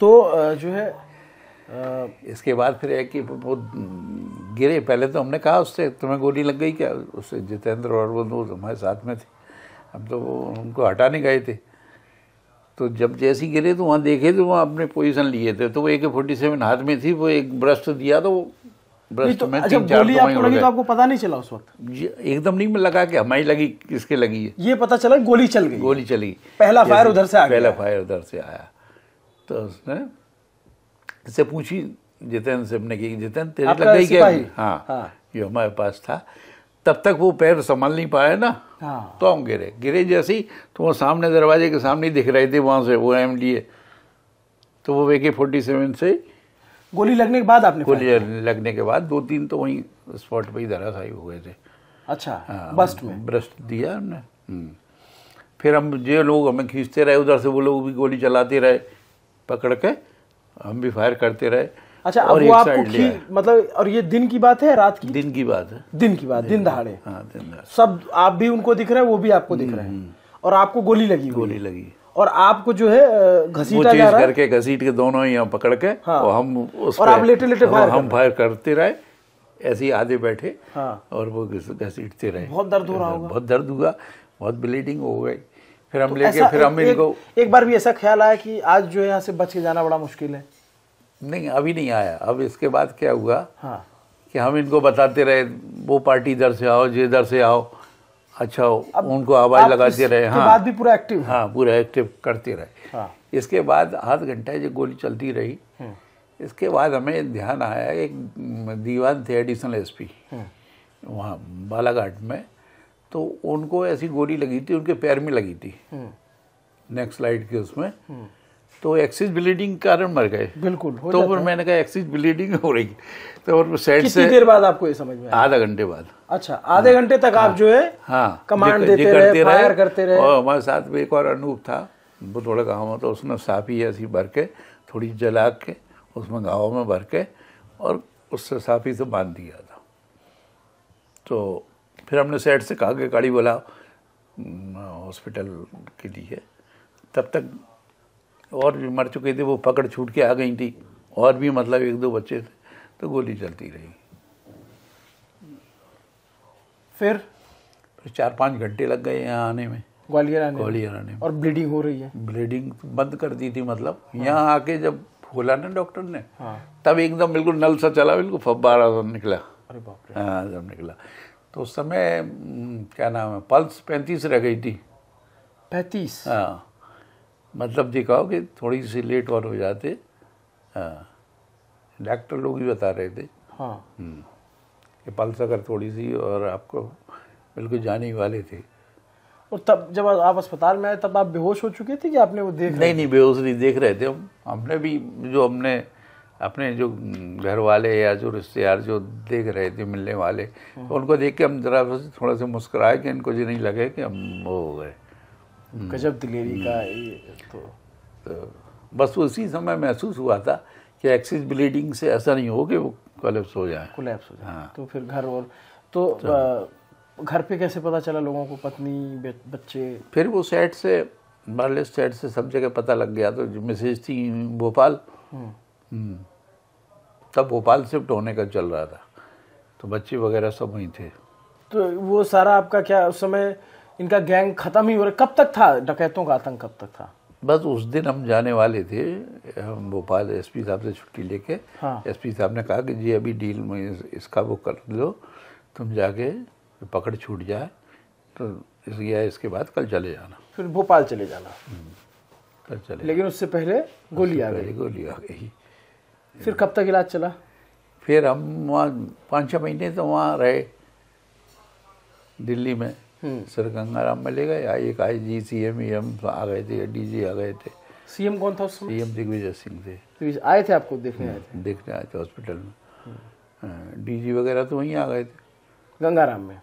S1: तो जो है
S2: इसके बाद फिर है कि वो गिरे। पहले तो हमने कहा उससे तुम्हें गोली लग गई क्या? उससे जितेंद्र और वो दो हमारे साथ में थे। हम तो वो उनको हटाने गए थे। तो जब जैसे ही गिरे तो वहाँ देखे तो वहाँ अपने पोजीशन लिए थे। तो वो ए के फोर्टी सेवन हाथ में थी वो एक ब्रस्ट दिया तो वो ब्रस्ट
S1: तो
S2: में तीन चार
S1: गोली आपको लगी तो आपको पता नहीं चला उस वक्त?
S2: एकदम नहीं मैं लगा कि हमारी लगी किसके लगी है
S1: ये पता चला गोली चल गई।
S2: गोली चली।
S1: पहला फायर उधर से आ
S2: पहला फायर उधर से आया। तो उसने इससे पूछी जितेंद्र से हमने की जितेंद्र तेरे लग गई क्या? हाँ
S1: हाँ।
S2: ये हमारे पास था। तब तक वो पैर संभाल नहीं पाया ना।
S1: हाँ।
S2: तो हम गिरे। गिरे जैसे ही तो वो सामने दरवाजे के सामने दिख रहे थे वहाँ से वो एम लिए तो वो वे के फोर्टी सेवन से
S1: गोली लगने के बाद आपने
S2: गोली लगने के बाद दो तीन तो वहीं स्पॉट पर ही धराशायी हो गए थे।
S1: अच्छा
S2: हाँ,
S1: बस्ट में।
S2: ब्रस्ट दिया हमने। हम्म। फिर हम जो लोग हमें खींचते रहे उधर से वो लोग भी गोली चलाते रहे पकड़ के हम भी फायर करते रहे
S1: अच्छा
S2: और
S1: वो आपको खी मतलब और ये दिन की बात है रात की?
S2: दिन की बात है।
S1: दिन की बात दिन दहाड़े।
S2: हाँ दिन रात
S1: सब आप भी उनको दिख रहे हैं वो भी आपको दिख रहे हैं। और आपको गोली लगी
S2: गोली लगी।
S1: और आपको जो है घसीटा जा रहा है।
S2: करके घसीट के दोनों ही यहाँ पकड़ के
S1: हाँ।
S2: और हम उस
S1: और आप लेटे-लेटे फायर
S2: हम फायर करते रहे ऐसे ही आधे बैठे
S1: हाँ।
S2: और वो घसीटते रहे।
S1: बहुत दर्द हो रहा होगा।
S2: बहुत दर्द हुआ बहुत ब्लीडिंग हो गई। फिर हम लेके फिर हम इनको
S1: एक, बार भी ऐसा ख्याल आया कि आज जो है यहाँ से बच के जाना बड़ा मुश्किल है?
S2: नहीं अभी नहीं आया। अब इसके बाद क्या हुआ
S1: हाँ।
S2: कि हम इनको बताते रहे वो पार्टी इधर से आओ ये इधर से आओ अच्छा उनको आवाज़ लगाते रहे। हाँ।
S1: बाद भी पूरा एक्टिव हाँ?
S2: पूरा एक्टिव करते रहे।
S1: हाँ।
S2: इसके बाद आध घंटा जो गोली चलती रही।
S1: हम्म।
S2: इसके बाद हमें ध्यान आया एक दीवान थे एडिशनल एसपी
S1: हम्म।
S2: वहाँ बालाघाट में। तो उनको ऐसी गोली लगी थी उनके पैर में लगी थी।
S1: हम्म,
S2: नेक्स्ट लाइट के उसमें। तो एक्सिस ब्लीडिंग कारण मर गए।
S1: बिल्कुल हो
S2: तो फिर मैंने कहा एक्सिस ब्लीडिंग हो रही तो और साइड से
S1: देर बाद आपको ये समझ में
S2: आधा घंटे बाद।
S1: अच्छा आधे घंटे तक आप जो है
S2: हाँ।
S1: कमांड देते रहे, फायर करते रहे।
S2: और हमारे साथ में एक और अनूप था। वो थोड़ा गाँव में तो उसने साफी ऐसी भर के थोड़ी जला के उसमें गाँव में भर के और उससे साफी से बाँध दिया था। तो फिर हमने सेट से कहा कि गाड़ी बोला हॉस्पिटल के लिए। तब तक और भी मर चुके थे वो पकड़ छूट के आ गई थी। और भी मतलब एक दो बच्चे थे तो गोली चलती रही।
S1: फिर?
S2: फिर चार पाँच घंटे लग गए यहाँ आने में।
S1: ग्वालियर आने
S2: ग्वालियर आने में।
S1: और ब्लीडिंग हो रही है?
S2: ब्लीडिंग बंद कर दी थी मतलब। यहाँ आके जब खोला ना डॉक्टर ने
S1: हाँ।
S2: तब एकदम बिल्कुल नल सा चला बिल्कुल फब्बारा निकला।
S1: अरे बाप रे।
S2: हाँ जब निकला। तो उस समय क्या नाम है पल्स पैंतीस रह गई थी।
S1: पैंतीस?
S2: हाँ। मतलब दिखाओ कि थोड़ी सी लेट और हो जाते। हाँ। डॉक्टर लोग भी बता रहे थे।
S1: हाँ।
S2: हम्म, कि पल्स अगर थोड़ी सी और आपको बिल्कुल जाने ही वाले थे।
S1: और तब जब आप अस्पताल में आए तब आप बेहोश हो चुके थे कि आपने वो देख
S2: नहीं नहीं बेहोश नहीं देख रहे थे हम। हमने भी जो हमने अपने जो घर वाले या जो रिश्तेदार जो देख रहे थे मिलने वाले तो उनको देख के हम जरा थोड़ा सा मुस्कुराए कि इनको जो नहीं लगे कि हम वो हो गए।
S1: गजब दिलेरी का ये तो।
S2: तो बस उसी समय महसूस हुआ था कि एक्सिस ब्लीडिंग से ऐसा नहीं हो कि वो कोलेप्स हो जाए।
S1: कोलैप्स हो जाए।
S2: हाँ।
S1: तो फिर घर और तो अ, घर पे कैसे पता चला लोगों को? पत्नी बच्चे?
S2: फिर वो सेट से बारलेस सेट से सब जगह पता लग गया तो जो मिसेज थी भोपाल।
S1: हम्म,
S2: हम्म, तब भोपाल शिफ्ट होने का चल रहा था। तो बच्चे वगैरह सब वहीं थे।
S1: तो वो सारा आपका क्या उस समय इनका गैंग खत्म ही हो रहा कब तक था? डकैतों का आतंक कब तक था?
S2: बस उस दिन हम जाने वाले थे हम भोपाल एसपी साहब से छुट्टी लेके।
S1: हाँ।
S2: एसपी साहब ने कहा कि जी अभी डील में इसका वो कर लो तुम जाके पकड़ छूट जाए तो इसलिए इसके बाद कल चले जाना।
S1: फिर भोपाल चले जाना।
S2: कल चले
S1: लेकिन उससे पहले गोली आ गई।
S2: गोली आ गई।
S1: फिर कब तक इलाज चला?
S2: फिर हम वहाँ पाँच छः महीने तो वहाँ रहे। दिल्ली में
S1: हम्म।
S2: सर गंगाराम में ले गए आई एक आई जी सी एम हम आ गए थे डी जी आ गए थे।
S1: सीएम कौन था उस समय?
S2: सी एम दिग्विजय सिंह थे।
S1: तो आए थे आपको देखने आए थे?
S2: देखने आए थे हॉस्पिटल में। डी जी वगैरह तो वहीं आ गए थे।
S1: गंगाराम में?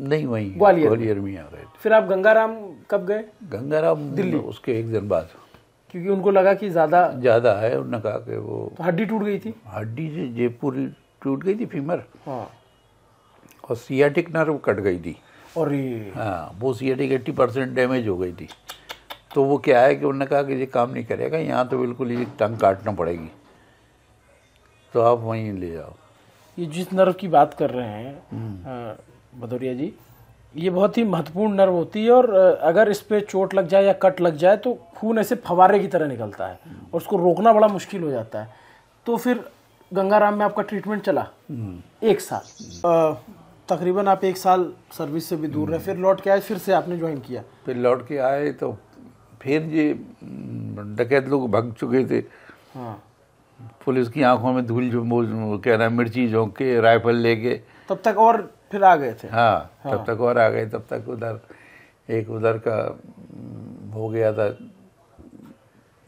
S2: नहीं वहीं
S1: ग्वालियर में।
S2: ही आ गए थे।
S1: फिर आप गंगाराम कब गए?
S2: गंगाराम दिल्ली। उसके एक दिन बाद।
S1: क्योंकि उनको लगा कि ज़्यादा
S2: ज़्यादा है उन्होंने कहा कि वो
S1: तो हड्डी टूट गई थी।
S2: हड्डी से जे पूरी टूट गई थी फीमर।
S1: हाँ।
S2: और सियाटिक नर्व कट गई थी।
S1: और ये
S2: हाँ वो सियाटिक एट्टी परसेंट डैमेज हो गई थी। तो वो क्या है कि उन्होंने कहा कि ये काम नहीं करेगा यहाँ तो बिल्कुल ये टंग काटना पड़ेगी। तो आप वहीं ले जाओ।
S1: ये जिस नर्व की बात कर रहे हैं भदौरिया जी ये बहुत ही महत्वपूर्ण नर्व होती है और अगर इस पे चोट लग जाए या कट लग जाए तो खून ऐसे फवारे की तरह निकलता है और उसको रोकना बड़ा मुश्किल हो जाता है। तो फिर गंगाराम में आपका ट्रीटमेंट चला। एक साल। तकरीबन आप एक साल सर्विस से भी दूर रहे। फिर लौट के आए फिर से आपने ज्वाइन किया।
S2: फिर लौट के आए तो फिर ये हम्म, डकैत लोग भग चुके थे।
S1: हाँ।
S2: पुलिस की आँखों में धूल जो कह रहा है मिर्ची झोंक के राइफल लेके।
S1: तब तक और फिर आ गए थे।
S2: हाँ तब तक और आ गए तब तक उधर एक उधर का हम्म, हो गया था।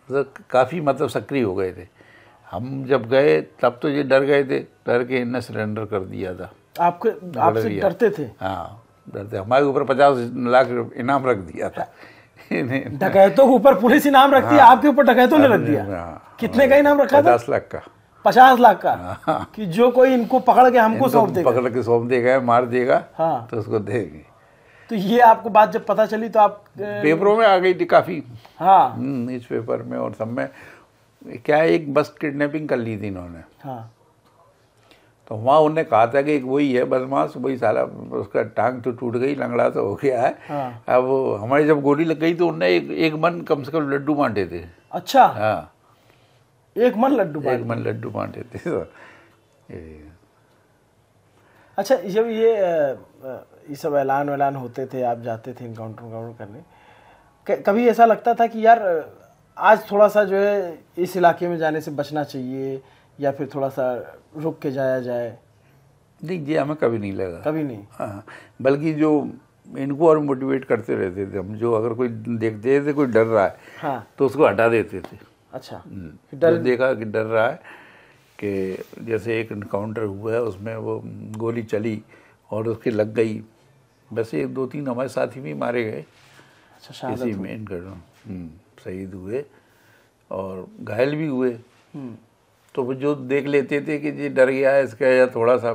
S2: उधर काफ़ी मतलब सक्रिय हो गए थे। हम जब गए तब तो ये डर गए थे डर के इनने सरेंडर कर दिया था।
S1: आपके आपसे डरते थे?
S2: हाँ डरते। हमारे ऊपर पचास लाख इनाम रख दिया था।
S1: डकैतों के ऊपर पुलिस इनाम रखती है आपके ऊपर डकैतों ने रख दिया।
S2: हाँ,
S1: कितने का इनाम रखा था?
S2: दस लाख का।
S1: पचास लाख का कि जो कोई इनको पकड़ के हमको सौंप देगा।
S2: पकड़ के सौंप देगा मार देगा
S1: हाँ।
S2: तो उसको देंगे।
S1: तो ये आपको बात जब पता चली तो आप
S2: पेपरों में आ गई थी काफ़ी।
S1: हाँ।
S2: न्यूज़ पेपर में और सब में। क्या एक बस किडनैपिंग कर ली थी इन्होंने?
S1: हाँ।
S2: तो वहाँ उन्होंने कहा था कि वही है बदमाश वही साला उसका टांग तो टूट गई लंगड़ा तो हो गया है।
S1: हाँ।
S2: अब हमारी जब गोली लग गई तो उनने एक एक मन कम से कम लड्डू बांटे थे।
S1: अच्छा।
S2: हाँ।
S1: एक मन लड्डू
S2: एक मन लड्डू बांटे थे तो
S1: अच्छा जब ये ये सब ऐलान वैलान होते थे आप जाते थे इनकाउंटर उनकाउंटर करने कभी ऐसा लगता था कि यार आज थोड़ा सा जो है इस इलाके में जाने से बचना चाहिए या फिर थोड़ा सा रुक के जाया जाए?
S2: नहीं ये हमें कभी नहीं लगा।
S1: कभी नहीं।
S2: हाँ बल्कि जो इनको और मोटिवेट करते रहते थे हम जो अगर कोई देखते थे कोई डर रहा है
S1: हाँ।
S2: तो उसको हटा देते थे।
S1: अच्छा।
S2: हम्म। डर देखा कि डर रहा है कि जैसे एक इनकाउंटर हुआ है उसमें वो गोली चली और उसकी लग गई। वैसे एक दो तीन हमारे साथी भी मारे गए।
S1: अच्छा
S2: इसी में इनका हम्म, शहीद हुए और घायल भी हुए।
S1: हम्म,
S2: तो वो जो देख लेते थे कि जी डर गया है इसका या थोड़ा सा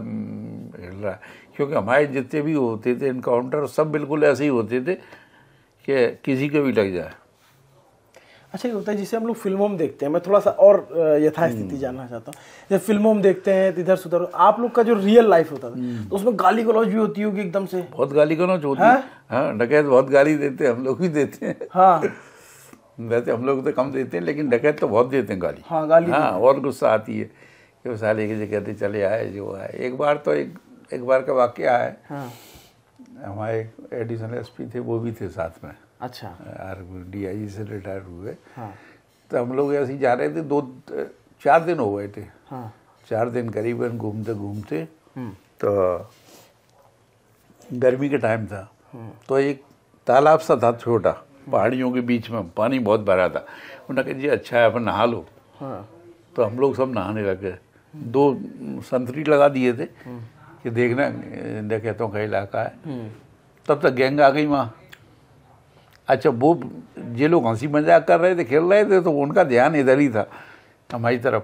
S2: हिल रहा है। क्योंकि हमारे जितने भी होते थे इनकाउंटर सब बिल्कुल ऐसे ही होते थे कि किसी को भी लग जाए।
S1: अच्छा ये होता है जिसे हम लोग फ़िल्मों में देखते हैं। मैं थोड़ा सा और यथास्थिति जानना चाहता हूँ। जब फ़िल्मों में देखते हैं तो इधर से उधर आप लोग का जो रियल लाइफ होता था तो उसमें गाली गलौज भी होती होगी एकदम से?
S2: बहुत गाली गलौज होती। है? हाँ डकैत बहुत गाली देते हैं हम लोग भी देते हैं।
S1: हाँ। <laughs>
S2: वैसे हम लोग तो कम देते हैं लेकिन डकैत तो बहुत देते हैं गाली।
S1: हाँ गाली
S2: हाँ और गुस्सा आती है कि वो साले के कहते चले आए जो आए। एक बार तो एक एक बार का वाक्य है।
S1: हाँ।
S2: हमारे एडिशनल एसपी थे वो भी थे साथ में।
S1: अच्छा।
S2: आर डी आई से रिटायर हुए।
S1: हाँ।
S2: तो हम लोग ऐसे ही जा रहे थे दो चार दिन हो गए थे।
S1: हाँ।
S2: चार दिन करीबन घूमते घूमते।
S1: हम्म,
S2: तो गर्मी का टाइम था। तो एक तालाब सा था छोटा पहाड़ियों के बीच में पानी बहुत भरा था। उन्होंने कहा जी अच्छा है अपन नहा लो।
S1: हाँ।
S2: तो हम लोग सब नहाने लगे। दो संतरी लगा दिए थे कि देखना डकैतों का इलाका है।
S1: हम्म,
S2: तब तक गैंग आ गई वहाँ। अच्छा वो ये लोग हँसी मज़ाक कर रहे थे खेल रहे थे तो उनका ध्यान इधर ही था हमारी तरफ़।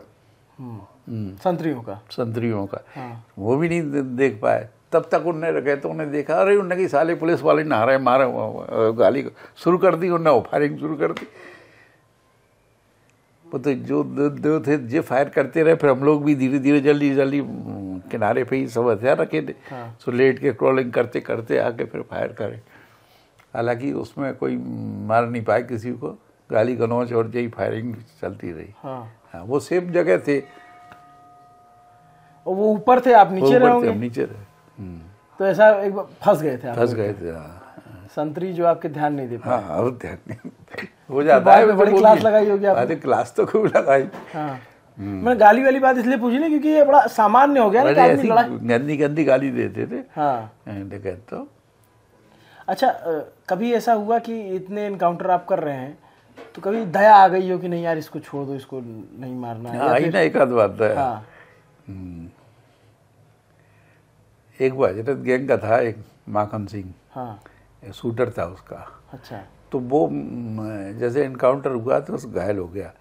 S1: हम्म,
S2: हम्म,
S1: संतरियों का?
S2: संतरियों का।
S1: हाँ।
S2: वो भी नहीं देख पाए। तब तक उनने रखे तो उन्हें देखा अरे उनने कि साले पुलिस वाले नहा रहे मारे गाली शुरू कर दी उनने फायरिंग शुरू कर दी। वो तो जो दो, दो थे जो फायर करते रहे फिर हम लोग भी धीरे धीरे जल्दी जल्दी किनारे पे ही सब हथियार रखे थे।
S1: हाँ।
S2: सो लेट के क्रॉलिंग करते करते आके फिर फायर करे। हालाँकि उसमें कोई मार नहीं पाए किसी को। गाली गलौच और यही फायरिंग चलती रही।
S1: हाँ।
S2: हाँ वो सेफ़ जगह थे।
S1: और वो ऊपर थे आप नीचे
S2: ऊपर थे, नीचे रहे। हम्म,
S1: तो ऐसा एक फंस गए थे
S2: फंस गए थे हाँ।
S1: संतरी जो आपके ध्यान नहीं दे पाए।
S2: हाँ अब ध्यान नहीं हो <laughs> जाता है
S1: में बड़ी
S2: तो
S1: क्लास लगाई होगी आपने।
S2: अरे क्लास तो खूब लगाई।
S1: हाँ। मैंने गाली वाली बात इसलिए पूछी ना क्योंकि ये बड़ा सामान्य हो गया ना
S2: गंदी गंदी गाली देते थे।
S1: हाँ।
S2: तो
S1: अच्छा कभी ऐसा हुआ कि इतने इनकाउंटर आप कर रहे हैं तो कभी दया आ गई हो कि नहीं यार इसको छोड़ दो इसको नहीं मारना? है
S2: हाँ
S1: फिर-
S2: ना एक आध बात है।
S1: हाँ।
S2: एक वो हज़रत गैंग का था एक माखन सिंह।
S1: हाँ।
S2: शूटर था उसका।
S1: अच्छा।
S2: तो वो जैसे इनकाउंटर हुआ तो उस घायल हो गया।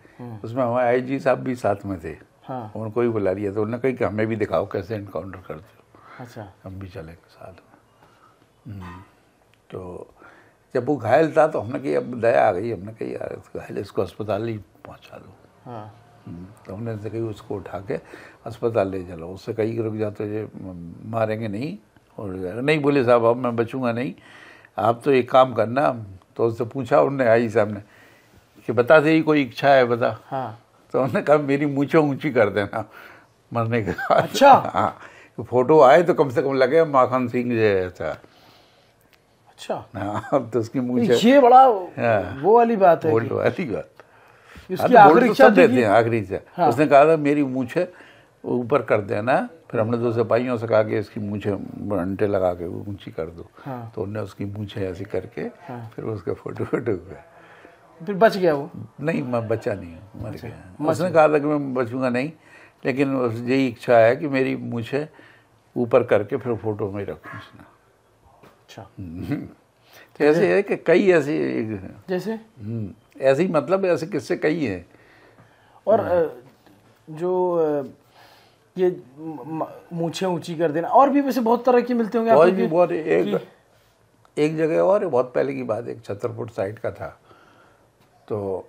S2: उसमें हमारे आई जी साहब भी साथ में थे।
S1: हाँ।
S2: उनको ही बुला लिया तो उन्होंने कही कि हमें भी दिखाओ कैसे इनकाउंटर करते हो।
S1: अच्छा।
S2: हम भी चलेंगे साथ में। हम्म, तो जब वो घायल था तो हमने कही अब दया आ गई। हमने कही यार घायल इसको अस्पताल ही पहुँचा दो।
S1: हाँ।
S2: हम्म, तो हमने से कही उसको उठा के अस्पताल ले चलो। उससे कही रुक जाते ये मारेंगे नहीं। और नहीं बोले साहब अब मैं बचूँगा नहीं। आप तो एक काम करना। तो उससे पूछा उनने आई साहब ने कि बता दे कोई इच्छा है बता?
S1: हाँ।
S2: तो उन्होंने कहा मेरी मूछें ऊँची कर देना मरने के बाद।
S1: अच्छा।
S2: हाँ फ़ोटो आए तो कम से कम लगे माखन सिंह जो जैसा।
S1: अच्छा।
S2: हाँ तो उसकी मूछें
S1: ये बड़ा
S2: हाँ।
S1: वो वाली बात है
S2: बोल्ड वाली बात। हाँ, तो
S1: आखिरी
S2: तो
S1: इच्छा
S2: देते हैं आखिरी इच्छा। उसने कहा था मेरी मूछें ऊपर कर देना फिर हमने दो सिपाहियों से कहा कि इसकी मूछें अंटे लगा के ऊँची कर दो।
S1: हाँ।
S2: तो उनने उसकी मूछें ऐसी करके फिर उसका फ़ोटो फ़ोटो हुआ
S1: फिर बच गया वो?
S2: नहीं मैं बचा नहीं हूँ मर गया। उसने कहा था कि मैं बचूँगा नहीं लेकिन यही इच्छा है कि मेरी मुझे ऊपर करके फिर फ़ोटो में रखूँ उसने।
S1: अच्छा।
S2: तो ऐसे है कि कई ऐसे
S1: जैसे?
S2: हम्म, ऐसे ही मतलब ऐसे किस्से कई हैं?
S1: और जो ये मूछें ऊँची कर देना और भी वैसे बहुत तरह के मिलते होंगे
S2: और भी बहुत एक एक जगह और बहुत पहले की बात है, एक छतरपुर साइड का था। तो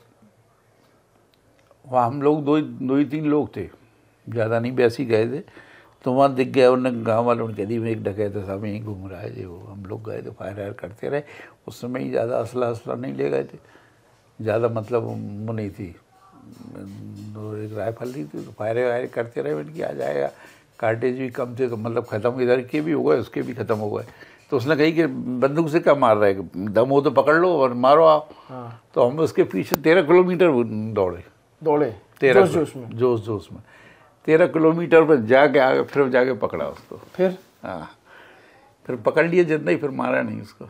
S2: वहाँ हम लोग दो ही दो ही तीन लोग थे ज़्यादा नहीं वैसे ही गए थे। तो वहाँ दिख गया उन्होंने गाँव वालों ने कह दी एक डकैत साहब यहीं घूम रहा है। जी वो हम लोग गए तो फायर वायर करते रहे। उस समय ही ज़्यादा असला असला नहीं ले गए थे। ज़्यादा मतलब वो नहीं थी। एक राइफल ली थी तो फायर वायर करते रहे मैंने कि आ जाएगा कार्टेज भी कम थे तो मतलब ख़त्म इधर के भी हो गए उसके भी ख़त्म हो गए। तो उसने कही कि बंदूक से क्या मार रहा है? दम हो तो पकड़ लो और मारो आप।
S1: हाँ।
S2: तो हम उसके पीछे तेरह किलोमीटर दौड़े।
S1: दौड़े।
S2: तेरह
S1: जोश जोश में।
S2: जोश जोश में। तेरह किलोमीटर पर जाके आगे फिर जाके पकड़ा उसको।
S1: फिर?
S2: हाँ। फिर पकड़ लिए जितना ही फिर मारा नहीं उसको।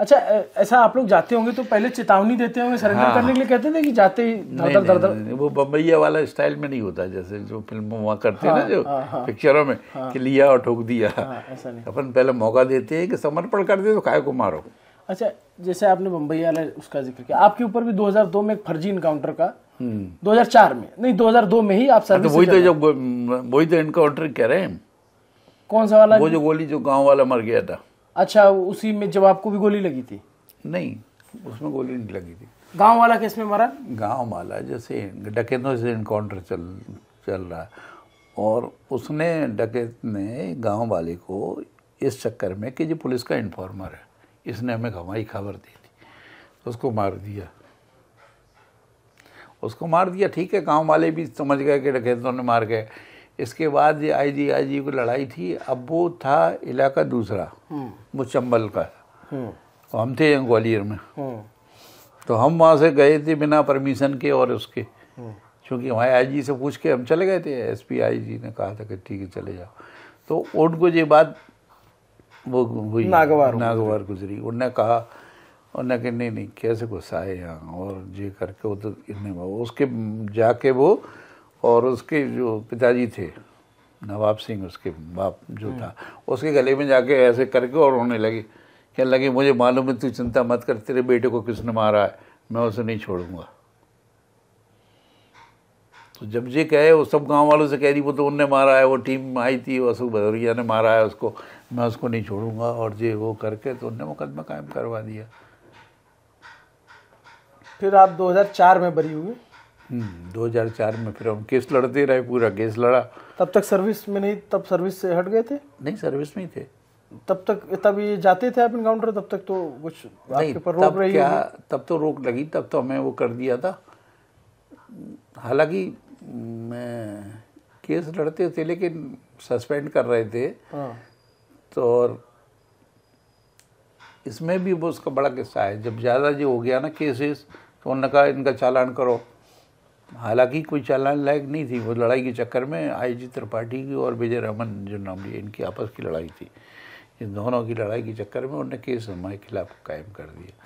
S1: अच्छा ऐसा आप लोग जाते होंगे तो पहले चेतावनी देते होंगे सरेंडर
S2: हाँ।
S1: करने के लिए? कहते थे कि जाते ही धर
S2: नहीं, नहीं, वो बम्बैया वाला स्टाइल में नहीं होता जैसे जो फ़िल्म वहाँ करते हैं ना जो
S1: हाँ, हाँ।
S2: पिक्चरों में कि लिया और ठोक दिया।
S1: हाँ ऐसा नहीं।
S2: अपन पहले मौका देते हैं कि समर्पण कर दे तो काय को मारो।
S1: अच्छा जैसे आपने बम्बई वाला उसका ज़िक्र किया आपके ऊपर भी 2002 में एक फर्जी इनकाउंटर का 2004 में। नहीं 2002 में ही आप
S2: तो
S1: सर्विस
S2: वही तो जब वही तो इनकाउंटर कह रहे हैं।
S1: कौन सा वाला?
S2: वो जो गोली जो गाँव वाला मर गया था।
S1: अच्छा उसी में जब आपको भी गोली लगी थी?
S2: नहीं उसमें गोली नहीं लगी थी।
S1: गाँव वाला केस में मरा?
S2: गाँव वाला जैसे डकैतों से इनकाउंटर चल चल रहा है। और उसने डकैत ने गाँव वाले को इस चक्कर में कि ये पुलिस का इन्फॉर्मर है। इसने हमें हमारी खबर दी थी तो उसको मार दिया। उसको मार दिया ठीक है गाँव वाले भी समझ गए कि डकैतों ने मार गए। इसके बाद ये आई जी आई जी की लड़ाई थी अब वो था इलाका दूसरा वो चंबल का।
S1: हम्म।
S2: हम थे ग्वालियर में।
S1: हम्म,
S2: तो हम वहाँ से गए थे बिना परमिशन के और उसके।
S1: हम्म,
S2: क्योंकि हमारे आई जी से पूछ के हम चले गए थे एस पी आई जी ने कहा था कि ठीक है चले जाओ। तो उनको ये बात वो हुई
S1: नागवार।
S2: नागवार गुजरी। उनने कहा उन्होंने कहा नहीं नहीं कैसे गुस्साए यहाँ? और ये करके वो तो इतने उसके जाके वो और उसके जो पिताजी थे नवाब सिंह उसके बाप जो था उसके गले में जाके ऐसे करके और रोने लगे। कहने लगे मुझे मालूम है तू चिंता मत कर तेरे बेटे को किसने मारा है मैं उसे नहीं छोड़ूँगा। तो जब ये कहे वो सब गाँव वालों से कह रही वो तो उनने मारा है वो टीम आई थी अशोक भदौरिया ने मारा है उसको मैं उसको नहीं छोड़ूँगा। और ये वो करके तो उनने मुकदमा कायम करवा दिया।
S1: फिर आप 2004 में बरी हुए
S2: हम्म, 2004 में फिर हम केस लड़ते रहे पूरा केस लड़ा।
S1: तब तक सर्विस में नहीं तब सर्विस से हट गए थे?
S2: नहीं सर्विस में ही थे।
S1: तब तक तब ये जाते थे आप इनकाउंटर तब तक तो कुछ
S2: नहीं
S1: आपके पर रोक रही
S2: क्या तब तो रोक लगी तब तो हमें वो कर दिया था। हालाँकि मैं केस लड़ते थे लेकिन सस्पेंड कर रहे थे।
S1: हाँ।
S2: तो और इसमें भी वो उसका बड़ा किस्सा है। जब ज़्यादा जो हो गया ना केसेस तो उन्होंने कहा इनका चालान करो। हालाँकि कोई चालान लायक नहीं थी वो लड़ाई के चक्कर में आई जी त्रिपाठी की और विजय रमन जो नाम लिए इनकी आपस की लड़ाई थी। इन दोनों की लड़ाई के चक्कर में उन्होंने केस हमारे खिलाफ कायम कर दिया।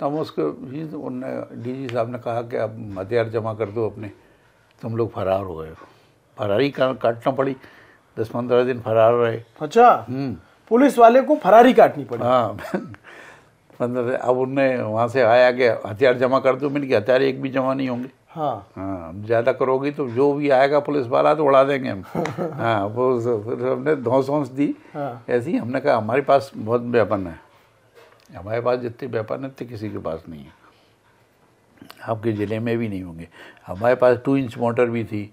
S2: तो हम उसको ही उनने डी जी साहब ने कहा कि अब हथियार जमा कर दो अपने। तुम लोग फरार हो गए। फरारी का काटना पड़ी। दस पंद्रह दिन फरार रहे।
S1: अच्छा।
S2: हम्म।
S1: पुलिस वाले को फरारी काटनी पड़ी।
S2: हाँ <laughs> पंद्रह अब उनने वहाँ से आया कि हथियार जमा कर दो मैंने कहा हथियार एक भी जमा नहीं होंगे।
S1: हाँ।
S2: हाँ ज़्यादा करोगी तो जो भी आएगा पुलिस वाला तो उड़ा देंगे हम। <laughs> हाँ वो फिर हमने धौंस वौंस दी।
S1: हाँ।
S2: ऐसी हमने कहा हमारे पास बहुत वेपन है। हमारे पास जितने वेपन है इतने किसी के पास नहीं है। आपके ज़िले में भी नहीं होंगे। हमारे पास टू इंच मोटर भी थी।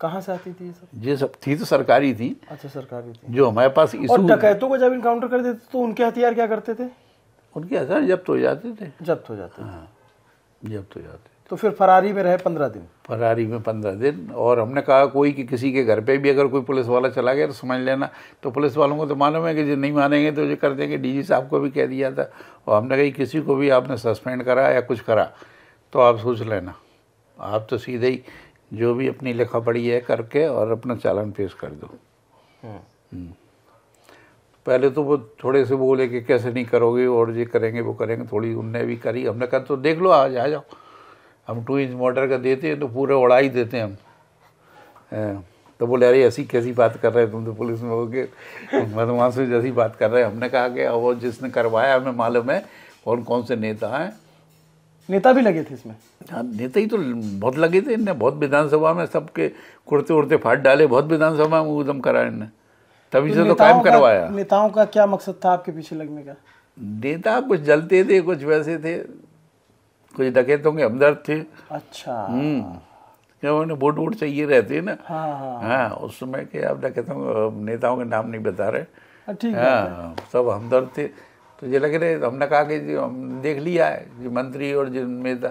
S1: कहाँ से आती थी ये सब?
S2: ये सब थी तो सरकारी थी।
S1: अच्छा सरकारी थी।
S2: जो हमारे पास
S1: और डकैतों को जब इनकाउंटर कर देते तो उनके हथियार क्या करते थे?
S2: उनके हथियार जब्त हो जाते थे।
S1: जब्त हो जाते
S2: हाँ जब्त हो जाते
S1: तो फिर फरारी में रहे पंद्रह दिन।
S2: फरारी में पंद्रह दिन और हमने कहा कोई कि किसी के घर पे भी अगर कोई पुलिस वाला चला गया तो समझ लेना। तो पुलिस वालों को तो मालूम है कि जो नहीं मानेंगे तो जो कर देंगे। डीजी साहब को भी कह दिया था और हमने कही किसी को भी आपने सस्पेंड करा या कुछ करा तो आप सोच लेना। आप तो सीधे ही जो भी अपनी लिखा पढ़ी है करके और अपना चालान पेश कर दो। हम्म। पहले तो वो थोड़े से बोले कि कैसे नहीं करोगे और ये करेंगे वो करेंगे थोड़ी उनने भी करी हमने कहा तो देख लो आज आ जाओ। हम टू इंच मोटर का देते हैं तो पूरे उड़ा ही देते हैं हम। तो बोले अरे ऐसी कैसी बात कर रहे हैं तुम तो पुलिस में हो गए वहाँ से जैसी बात कर रहे हैं। हमने कहा कि वो जिसने करवाया हमें मालूम है कौन कौन से नेता हैं।
S1: नेता भी लगे थे इसमें?
S2: हाँ नेता ही तो बहुत लगे थे इनने बहुत विधानसभा में सबके कुर्ते उड़ते फाट डाले बहुत विधानसभा में उदम करा इनने। तभी से तो
S1: नेताओं
S2: कायम
S1: का-
S2: करवाया।
S1: नेताओं का क्या मकसद था आपके पीछे लगने का?
S2: नेता कुछ जलते थे कुछ वैसे थे। कुछ डकैतों के हमदर्द थे।
S1: अच्छा।
S2: हम्म। उन्हें वोट वोट चाहिए रहते हैं ना।
S1: हाँ हाँ।
S2: हाँ उस समय के आप डकैतों नेताओं के नाम नहीं बता रहे।
S1: हाँ, ठीक है
S2: हाँ। सब हमदर्द थे। तो ये लग रहे हमने कहा कि हम देख लिया है जो मंत्री और जो नेता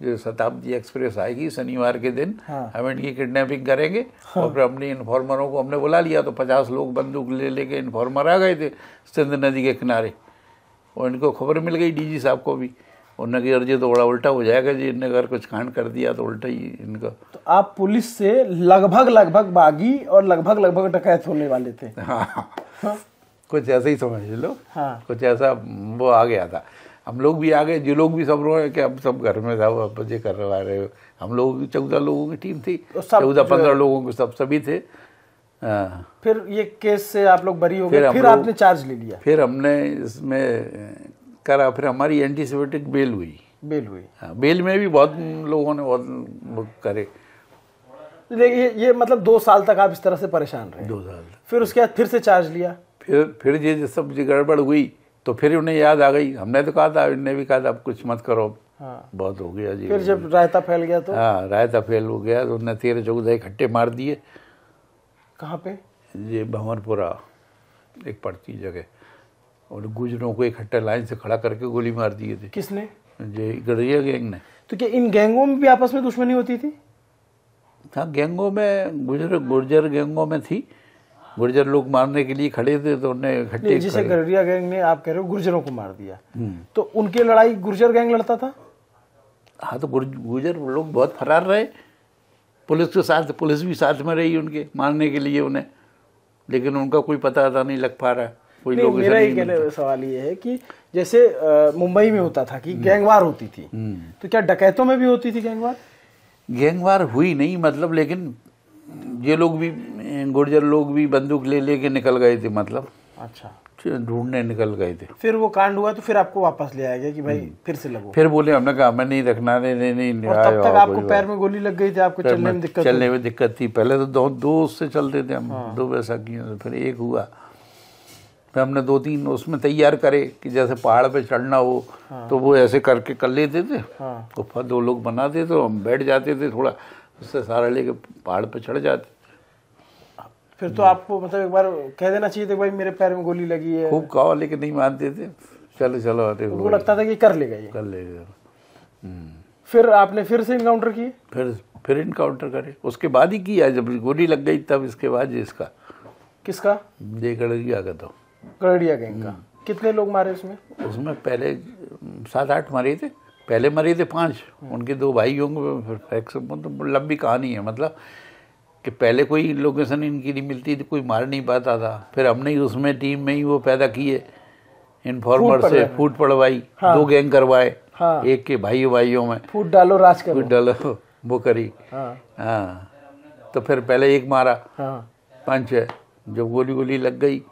S2: जो शताब्दी एक्सप्रेस आएगी शनिवार के दिन
S1: हाँ।
S2: हम इनकी किडनैपिंग करेंगे हाँ। और फिर अपने इन्फॉर्मरों को हमने बुला लिया तो पचास लोग बंदूक ले लेके इन्फॉर्मर आ गए थे सिंध नदी के किनारे। और इनको खबर मिल गई डीजी साहब को भी। उन्होंने कहा अर्जी तो बड़ा उल्टा हो जाएगा जी इनने अगर कुछ कांड कर दिया तो उल्टा ही इनका
S1: तो आप पुलिस से लगभग लगभग बागी और लगभग लगभग डकैत होने वाले थे।
S2: हाँ। कुछ ऐसा ही समझ लो।
S1: हाँ।
S2: कुछ ऐसा वो आ गया था। हम लोग भी आ गए जो लोग भी सब रोए कि अब सब घर में था वो अब ये करवा रहे हो? हम लोग चौदह लोगों की टीम थी।
S1: तो
S2: चौदह पंद्रह लोगों के सब सभी थे। हाँ।
S1: फिर ये केस से आप लोग बरी हो गए
S2: हम
S1: फिर आपने चार्ज ले लिया।
S2: फिर हमने इसमें करा। फिर हमारी एंटीसिपेटिक बेल हुई।
S1: बेल हुई।
S2: हाँ बेल में भी बहुत लोगों ने बहुत करे।
S1: ये ये मतलब दो साल तक आप इस तरह से परेशान रहे।
S2: दो साल
S1: फिर उसके बाद फिर से चार्ज लिया।
S2: फिर फिर ये सब गड़बड़ हुई। तो फिर उन्हें याद आ गई। हमने तो कहा था इनने भी कहा था अब कुछ मत करो।
S1: हाँ।
S2: बहुत हो गया जी।
S1: फिर जब रायता फैल गया तो?
S2: हाँ रायता फेल हो गया तो उन्होंने तेरह चौदह इकट्ठे मार दिए।
S1: कहाँ पे?
S2: ये भंवरपुरा एक पड़ती जगह। और गुजरों को इकट्ठे लाइन से खड़ा करके गोली मार दिए थे।
S1: किसने?
S2: ये गड़िया गैंग ने।
S1: तो क्या इन गैंगों में भी आपस में दुश्मनी होती थी?
S2: हाँ गैंगों में गुजर गुर्जर गैंगों में थी। गुर्जर लोग मारने के लिए खड़े थे तो उन्हें
S1: नहीं,
S2: इकट्ठे
S1: जिसे गररिया गैंग ने आप कह रहे हो गुर्जरों को मार दिया। तो उनकी लड़ाई गुर्जर गैंग लड़ता था?
S2: हाँ तो गुर्जर लोग बहुत फरार रहे। पुलिस के साथ पुलिस भी साथ में रही उनके मारने के लिए उन्हें। लेकिन उनका कोई पता था नहीं लग पा रहा। कोई
S1: नहीं
S2: लोग
S1: मेरा ये कहने सवाल ये है कि जैसे मुंबई में होता था कि गैंगवार होती थी। तो क्या डकैतों में भी होती थी गैंगवार
S2: गैंगवार हुई नहीं मतलब लेकिन ये लोग भी गुर्जर लोग भी बंदूक ले लेके निकल गए थे मतलब।
S1: अच्छा।
S2: ढूँढने निकल गए थे।
S1: फिर वो कांड हुआ तो फिर आपको वापस ले आया गया कि भाई फिर से लगो।
S2: फिर बोले हमने कहा हमें नहीं रखना नहीं नहीं नहीं
S1: और तब तक आपको पैर में गोली लग गई थी आपको चलने में दिक्कत हाँ।
S2: चलने में दिक्कत थी। पहले तो दो दो उससे चलते थे हम हाँ। दो बैसाखियों से फिर एक हुआ। फिर हमने दो तीन उसमें तैयार करे कि जैसे पहाड़ पे चढ़ना हो तो वो ऐसे करके कर लेते थे।
S1: हाँ।
S2: ऊपर दो लोग बनाते तो हम बैठ जाते थे थोड़ा उससे सारा लेके पहाड़ पे चढ़ जाते।
S1: फिर तो आपको मतलब एक बार कह देना चाहिए था भाई मेरे पैर में गोली लगी है।
S2: खूब कहो लेकिन नहीं मानते थे। चलो चलो आते
S1: उनको लगता था कि कर लेगा ये।
S2: कर ले हम्म।
S1: फिर आपने फिर से इनकाउंटर किए
S2: फिर फिर इनकाउंटर करे। उसके बाद ही किया जब गोली लग गई तब इसके बाद इसका।
S1: किसका?
S2: दे गया का तो
S1: गरडिया गैंग का। कितने लोग मारे उसमें?
S2: उसमें पहले सात आठ मरे थे। पहले मरे थे पाँच। उनके दो भाई होंगे मतलब लंबी कहानी है मतलब कि पहले कोई लोकेशन इनकी नहीं मिलती थी कोई मार नहीं पाता था। फिर हमने ही उसमें टीम में ही वो पैदा किए। इन्फॉर्मर से फूट पड़वाई। हाँ। दो गैंग करवाए।
S1: हाँ।
S2: एक के भाई भाइयों में।
S1: फूट डालो राज करो।
S2: फूट डालो वो करी।
S1: हाँ।
S2: हाँ। तो फिर पहले एक मारा।
S1: हाँ।
S2: पंच है। जब गोली गोली लग गई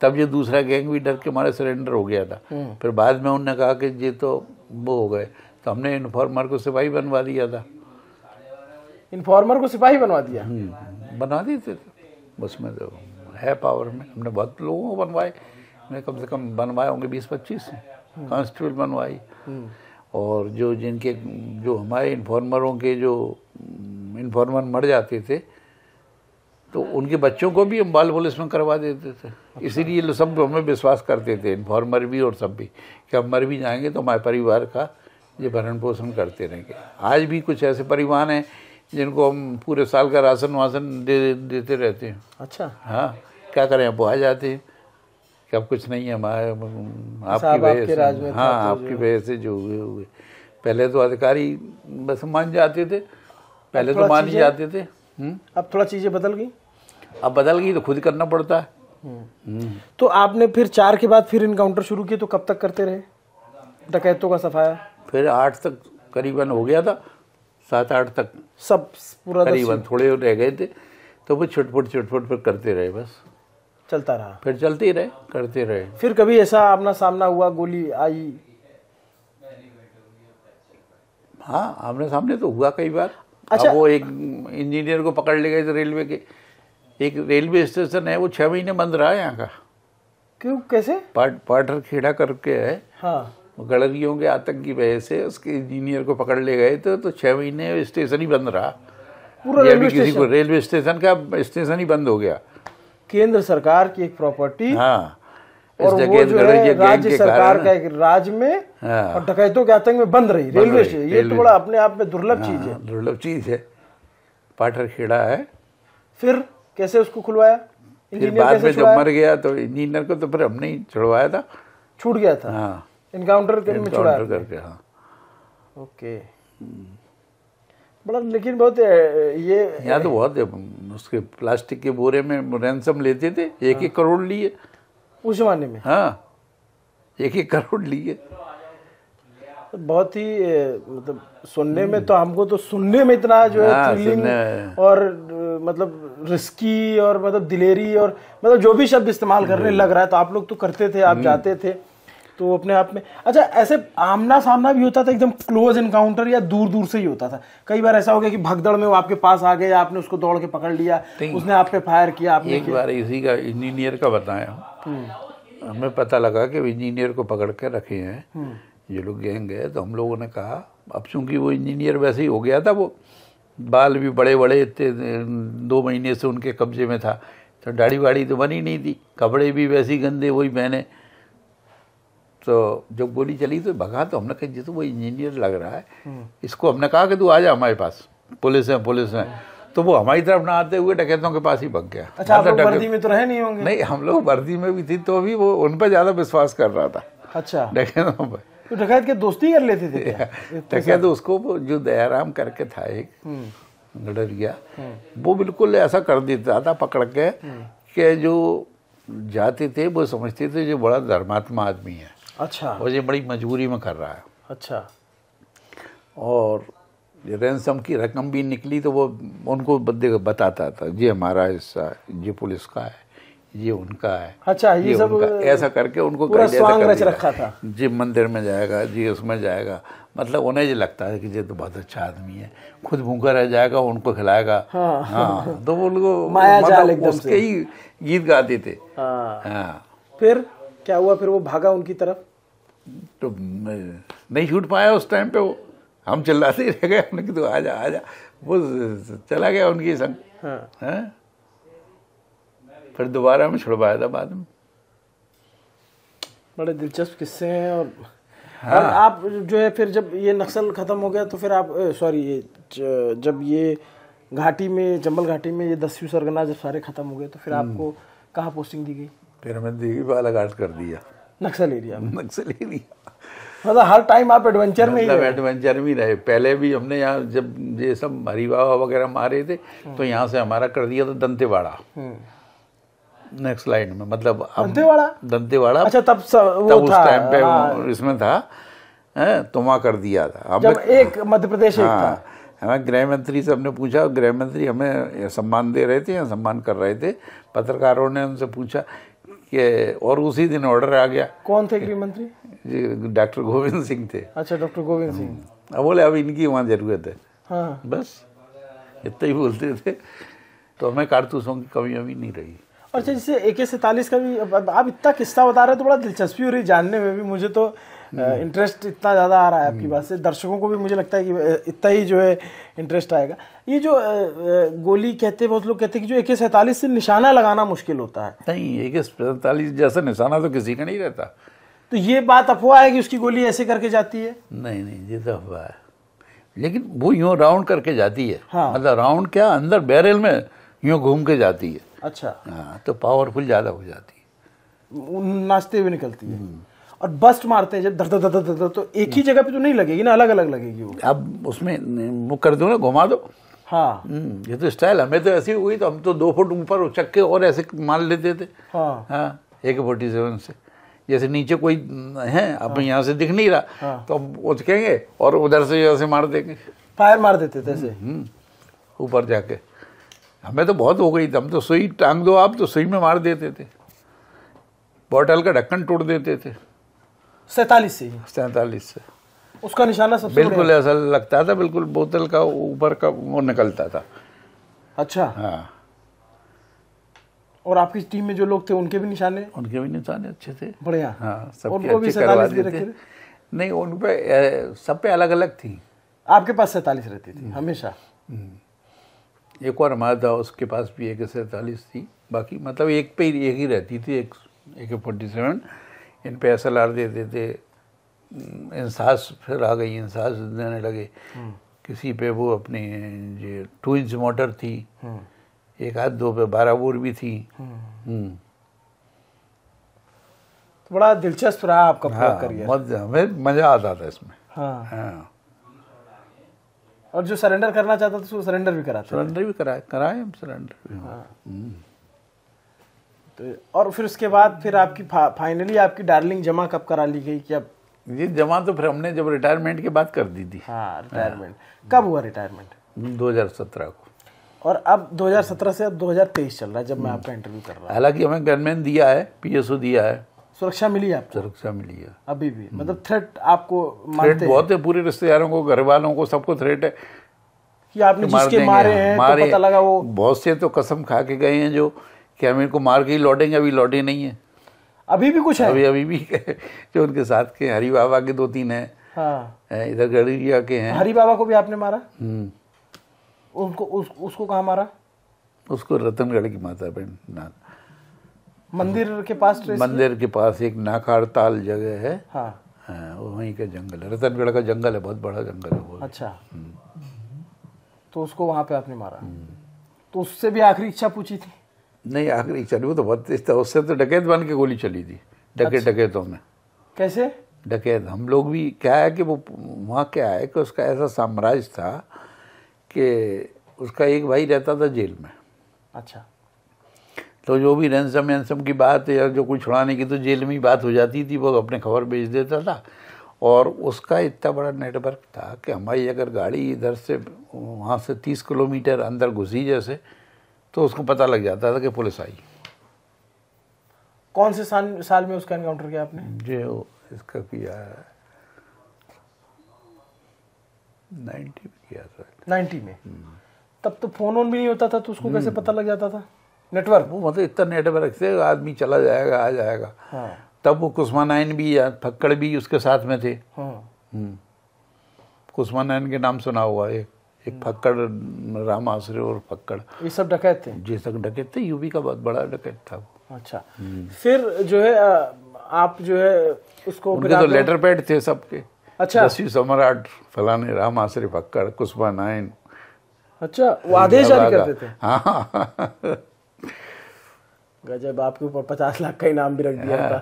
S2: तब ये दूसरा गैंग भी डर के मारे सरेंडर हो गया था। फिर बाद में उन्होंने कहा कि ये तो वो हो गए। तो हमने इन्फॉर्मर को सिपाही बनवा दिया था।
S1: इन्फॉर्मर को सिपाही बनवा दिया।
S2: हम्म, बना देते थे। उसमें तो है पावर में। हमने बहुत लोगों को बनवाए। मैं कम से कम बनवाए होंगे बीस पच्चीस। कांस्टेबल बनवाई। और जो जिनके जो हमारे इन्फॉर्मरों के जो इन्फॉर्मर मर जाते थे तो उनके बच्चों को भी हम बाल पुलिस में करवा देते थे। इसीलिए लोग सब हमें विश्वास करते थे इन्फॉर्मर भी और सब भी कि हम मर भी जाएँगे तो हमारे परिवार का ये भरण पोषण करते रहेंगे। आज भी कुछ ऐसे परिवार हैं जिनको हम पूरे साल का राशन वासन दे देते रहते हैं।
S1: अच्छा।
S2: हाँ क्या करें अब आ जाते हैं। कि अब कुछ नहीं है हमारे आपकी वजह से। हाँ
S1: तो
S2: आपकी वजह से जो हुए हुए। पहले तो अधिकारी बस मान जाते थे पहले तो मान ही जाते थे। हम्म?
S1: अब थोड़ा चीज़ें बदल गई?
S2: अब बदल गई तो खुद करना पड़ता। है हम्म।
S1: तो आपने फिर चार के बाद फिर इनकाउंटर शुरू किए तो कब तक करते रहे? डकैतों का सफाया?
S2: फिर आठ तक करीबन हो गया था। सात आठ तक
S1: सब पूरा
S2: करीबन थोड़े रह गए थे तो वो छुटपुट छुटपुट फिर करते रहे बस।
S1: चलता रहा।
S2: फिर चलते ही रहे करते रहे।
S1: फिर कभी ऐसा आपना सामना हुआ गोली आई?
S2: हाँ आमने सामने तो हुआ कई बार।
S1: अच्छा।
S2: वो एक इंजीनियर को पकड़ ले गए थे रेलवे के। एक रेलवे स्टेशन है वो छह महीने बंद रहा है यहाँ का।
S1: क्यों कैसे?
S2: पाट पाटर खेड़ा करके है।
S1: हाँ।
S2: गड़रियों के आतंक की वजह से उसके इंजीनियर को पकड़ ले गए थे तो छह महीने स्टेशन ही बंद रहा।
S1: पूरा रेलवे
S2: किसी को रेलवे स्टेशन का स्टेशन ही बंद हो गया।
S1: केंद्र सरकार की एक प्रॉपर्टी
S2: हाँ।
S1: और वो जो है राज्य सरकार का एक राज्य में
S2: हाँ।
S1: और डकैतों के आतंक में बंद रही रेलवे से। ये तो बड़ा अपने आप में दुर्लभ चीज़ है।
S2: हाँ, दुर्लभ चीज़ है। पाटर खेड़ा है।
S1: फिर कैसे उसको खुलवाया?
S2: फिर
S1: इंजीनियर
S2: बाद में जब मर गया तो इंजीनियर को तो फिर हमने ही छुड़वाया था।
S1: छूट गया था।
S2: हाँ।
S1: इनकाउंटर के में छुड़ाया
S2: काउंटर करके हाँ।
S1: ओके बड़ा लेकिन बहुत ये
S2: यहाँ तो बहुत है उसके प्लास्टिक के बोरे में रैंसम लेते थे एक एक करोड़ लिए।
S1: उस जमाने में।
S2: हाँ। एक एक करोड़ लिए।
S1: बहुत ही मतलब सुनने में तो हमको तो सुनने में इतना जो है
S2: हाँ,
S1: थ्रिलिंग और मतलब रिस्की और मतलब दिलेरी और मतलब जो भी शब्द इस्तेमाल करने लग रहा है तो आप लोग तो करते थे
S2: हम्म।
S1: आप जाते थे। तो अपने आप में अच्छा ऐसे आमना सामना भी होता था एकदम क्लोज इनकाउंटर या दूर दूर से ही होता था। कई बार ऐसा हो गया कि भगदड़ में वो आपके पास आ गए आपने उसको दौड़ के पकड़ लिया उसने आप पे फायर किया आपने
S2: एक बार इसी का इंजीनियर का बताया।
S1: हम्म।
S2: हमें पता लगा कि इंजीनियर को पकड़ के रखे हैं। ये लोग गैंग है तो हम लोगों ने कहा अब चूँकि वो इंजीनियर वैसे ही हो गया था वो बाल भी बड़े बड़े थे दो महीने से उनके कब्जे में था तो दाढ़ी वाड़ी तो बनी नहीं थी कपड़े भी वैसे ही गंदे वही पहने। तो जब गोली चली तो भगा तो हमने कहा तो वो इंजीनियर लग रहा है। इसको हमने कहा कि तू आ जा हमारे पास। पुलिस है पुलिस है। तो वो हमारी तरफ़ ना आते हुए डकैतों के पास ही भग गया।
S1: अच्छा आप
S2: मतलब
S1: लोग वर्दी में तो रहे नहीं होंगे?
S2: नहीं हम लोग वर्दी में भी थी तो भी वो उन पर ज़्यादा विश्वास कर रहा था।
S1: अच्छा।
S2: डकैतों पर।
S1: तो डकैत के दोस्ती कर लेते थे <laughs>
S2: डकैत उसको जो दयाराम करके था एक
S1: हम्म।
S2: गडरिया वो बिल्कुल ऐसा कर देता था पकड़ के कि जो जाते थे वो समझते थे जो बड़ा धर्मात्मा आदमी है।
S1: अच्छा।
S2: और ये बड़ी मजबूरी में कर रहा है।
S1: अच्छा।
S2: और रैनसम की रकम भी निकली तो वो उनको बताता था ये हमारा हिस्सा है ये पुलिस का है ये उनका है
S1: अच्छा ये ये
S2: सब ऐसा करके उनको
S1: पूरा स्वांग रच रखा था।
S2: जी मंदिर में जाएगा जी उसमें जाएगा। मतलब उन्हें ये लगता है कि ये तो बहुत अच्छा आदमी है खुद भूखा रह जाएगा उनको खिलाएगा।
S1: हाँ।
S2: हाँ तो वो उनको
S1: माया
S2: मतलब उसके ही गीत गाते थे।
S1: हाँ।
S2: हाँ।
S1: फिर? क्या हुआ फिर वो भागा उनकी तरफ़?
S2: तो नहीं छूट पाया उस टाइम पे वो। हम चिल्लाते ही रह गए हमने कि तो आजा आजा वो चला गया उनकी संग।
S1: हाँ।
S2: हैं? फिर दोबारा में छुड़वाया था बाद में।
S1: बड़े दिलचस्प किस्से हैं और और आप जो है फिर जब ये नक्सल खत्म हो गया तो फिर आप सॉरी ये जब ये घाटी में चंबल घाटी में ये दसवीं सरगना जब सारे खत्म हो गए तो फिर आपको कहाँ पोस्टिंग दी गई?
S2: फिर हमें देवी बालाघाट कर दिया।
S1: नक्सल एरिया
S2: नक्सल ही नहीं
S1: मतलब हर टाइम आप एडवेंचर में ही
S2: मतलब एडवेंचर में रहे। पहले भी हमने यहाँ जब ये सब हरी बाबा वगैरह मारे थे तो यहाँ से हमारा कर दिया था दंतेवाड़ा।
S1: हम्म।
S2: नेक्स्ट लाइन में मतलब
S1: दंतेवाड़ा?
S2: दंतेवाड़ा
S1: अच्छा तब स, वो
S2: तब उस टाइम पे
S1: हाँ,
S2: इसमें था हैं, तो वहाँ कर दिया था।
S1: जब एक मध्य प्रदेश एक था।
S2: हाँ हमें गृह मंत्री से हमने पूछा गृह मंत्री हमें सम्मान दे रहे थे या सम्मान कर रहे थे? पत्रकारों ने उनसे पूछा कि और उसी दिन ऑर्डर आ गया।
S1: कौन थे गृह मंत्री?
S2: जी डॉक्टर गोविंद सिंह थे।
S1: अच्छा डॉक्टर गोविंद सिंह।
S2: अब बोले अब इनकी वहाँ ज़रूरत है।
S1: हाँ।
S2: बस इतना ही बोलते थे। तो हमें कारतूसों की कमी अभी नहीं रही।
S1: और अच्छा जैसे ए के सैतालीस का भी आप इतना किस्सा बता रहे हो तो बड़ा दिलचस्पी हो रही जानने में भी। मुझे तो इंटरेस्ट इतना ज़्यादा आ रहा है आपकी बात से। दर्शकों को भी मुझे लगता है कि इतना ही जो है इंटरेस्ट आएगा। ये जो गोली कहते हैं बहुत लोग कहते हैं कि जो एक सैतालीस से निशाना लगाना मुश्किल होता है।
S2: नहीं एक पैंतालीस जैसा निशाना तो किसी का नहीं रहता।
S1: तो ये बात अफवाह है कि उसकी गोली ऐसे करके जाती है?
S2: नहीं नहीं ये तो अफवाह है। लेकिन वो यूँ राउंड करके जाती है।
S1: हाँ।
S2: मतलब राउंड क्या अंदर बैरल में यूँ घूम के जाती है।
S1: अच्छा।
S2: हाँ तो पावरफुल ज़्यादा हो जाती है।
S1: नाचते हुए निकलती है। और बस्ट मारते हैं जब धर धर धर धर तो एक ही जगह पे तो नहीं लगेगी ना अलग अलग लगेगी वो।
S2: अब उसमें वो कर दो ना घुमा दो।
S1: हाँ।
S2: हम्म, ये तो स्टाइल हमें तो ऐसी हुई तो हम तो दो फुट ऊपर उचक के और ऐसे मार लेते थे।
S1: हाँ।
S2: हाँ ए के फोर्टी सेवन से। जैसे नीचे कोई है अब हाँ। यहाँ से दिख नहीं रहा
S1: हाँ।
S2: तो हम उचकेंगे और उधर से ऐसे मार देंगे।
S1: फायर मार देते थे ऐसे।
S2: हम्म, ऊपर जाके। हमें तो बहुत हो गई थी। हम तो सुई टांग दो आप तो सुई में मार देते थे। बॉटल का ढक्कन तोड़ देते थे।
S1: सैतालीस से
S2: सैतालीस से।
S1: उसका निशाना सबसे
S2: बिल्कुल ऐसा लगता था बिल्कुल बोतल का ऊपर का वो निकलता था।
S1: अच्छा।
S2: हाँ।
S1: और आपकी टीम में जो लोग थे उनके भी निशाने?
S2: उनके भी निशाने अच्छे थे।
S1: बढ़िया।
S2: हाँ सबके
S1: भी
S2: अच्छे करवा देते नहीं उन पे सब पे अलग अलग थी।
S1: आपके पास सैतालीस रहती थी हमेशा?
S2: एक और हमारा था उसके पास भी एक सैतालीस थी। बाकी मतलब एक पे एक ही रहती थी एक एक फोर्टी सेवन इन पे एस एल आर देते थे इंसास फिर आ गई इंसास देने लगे। किसी पे वो अपनी ये टू इंच मोटर थी एक आध दो पे बारह बोर भी थी। हम्म।
S1: तो बड़ा दिलचस्प रहा आपका
S2: हाँ
S1: करियर।
S2: हमें मज़ा आता था इसमें।
S1: हाँ।
S2: हाँ।
S1: और जो सरेंडर करना चाहता था उसको सरेंडर भी कराते
S2: सरेंडर भी कराए कराए हम सरेंडर भी हाँ।
S1: तो और फिर उसके बाद फिर आपकी फा, फाइनली आपकी डार्लिंग जमा कब करा ली गई कि अब
S2: ये जमा तो फिर हमने जब रिटायरमेंट की बात कर दी थी।
S1: हाँ रिटायरमेंट कब हुआ रिटायरमेंट
S2: 2017 को।
S1: और अब 2017 से अब 2023 चल रहा है जब मैं आपका इंटरव्यू कर रहा हूँ।
S2: हालाँकि हमें गनमैन दिया है पीएसओ दिया है।
S1: सुरक्षा मिली है आपको?
S2: सुरक्षा मिली है।
S1: अभी भी। मतलब थ्रेट आपको
S2: थ्रेट बहुत है पूरे रिश्तेदारों को घर वालों को सबको थ्रेट है
S1: कि आपने जिसके मारे हैं
S2: मारे
S1: तो पता लगा वो
S2: बहुत से तो कसम खा के गए हैं जो कि हम इनको मार के ही लौटेंगे अभी लौटे नहीं है।
S1: अभी भी कुछ है?
S2: अभी अभी भी <laughs> जो उनके साथ के हरी बाबा के दो तीन हैं।
S1: हाँ।
S2: इधर गड़िया के हैं।
S1: हरी बाबा को भी आपने मारा?
S2: हम्म,
S1: उनको उस, उसको कहाँ मारा?
S2: उसको रतनगढ़ की माता बहन ना
S1: मंदिर के पास
S2: मंदिर के पास एक नाखाड़ ताल जगह है।
S1: हाँ।
S2: हाँ, वहीं का जंगल है। रतनगढ़ का जंगल है बहुत बड़ा जंगल है वो।
S1: अच्छा। तो उसको वहाँ पे आपने मारा? तो उससे भी आखिरी इच्छा पूछी थी?
S2: नहीं आखिरी चली वो तो बहुत तेज था। उससे तो डकैत बन के गोली चली थी डकैत
S1: अच्छा।
S2: डकैतों में।
S1: कैसे?
S2: डकैत हम लोग भी क्या है कि वो वहाँ क्या है कि उसका ऐसा साम्राज्य था कि उसका एक भाई रहता था जेल में।
S1: अच्छा।
S2: तो जो भी रैंसम वैंसम की बात या जो कुछ छुड़ाने की तो जेल में ही बात हो जाती थी वो अपने खबर भेज देता था। और उसका इतना बड़ा नेटवर्क था कि हमारी अगर गाड़ी इधर से वहाँ से तीस किलोमीटर अंदर घुसी जैसे तो उसको पता लग जाता था कि पुलिस आई।
S1: कौन से साल साल में उसका एनकाउंटर किया आपने?
S2: जो इसका किया है। नाइन्टी में किया था।
S1: नाइन्टी में? तब तो फ़ोन ऑन भी नहीं होता था तो उसको कैसे पता लग जाता था? नेटवर्क
S2: वो मतलब इतना नेटवर्क से आदमी चला जाएगा आ जाएगा।
S1: हाँ।
S2: तब वो कुस्मा नाइन भी या फक्कड़ भी उसके साथ में थे।
S1: हाँ।
S2: हम्म। कुस्मा नाइन के नाम सुना हुआ है। एक फक्कड़ राम आसरे और फक्कड़।
S1: ये सब डकैत थे?
S2: जी तक डकैत थे। यूपी का बहुत बड़ा डकैत था वो।
S1: अच्छा। फिर जो है आप जो है उसको
S2: उनके तो लेटर पैड थे सबके।
S1: अच्छा।
S2: दसवीं सम्राट फलाने राम आसरे फक्कड़ कुस्मा नाइन।
S1: अच्छा वो आदेश जारी करते थे?
S2: हाँ।
S1: गजब आपके ऊपर पचास लाख का इनाम भी रख दिया था।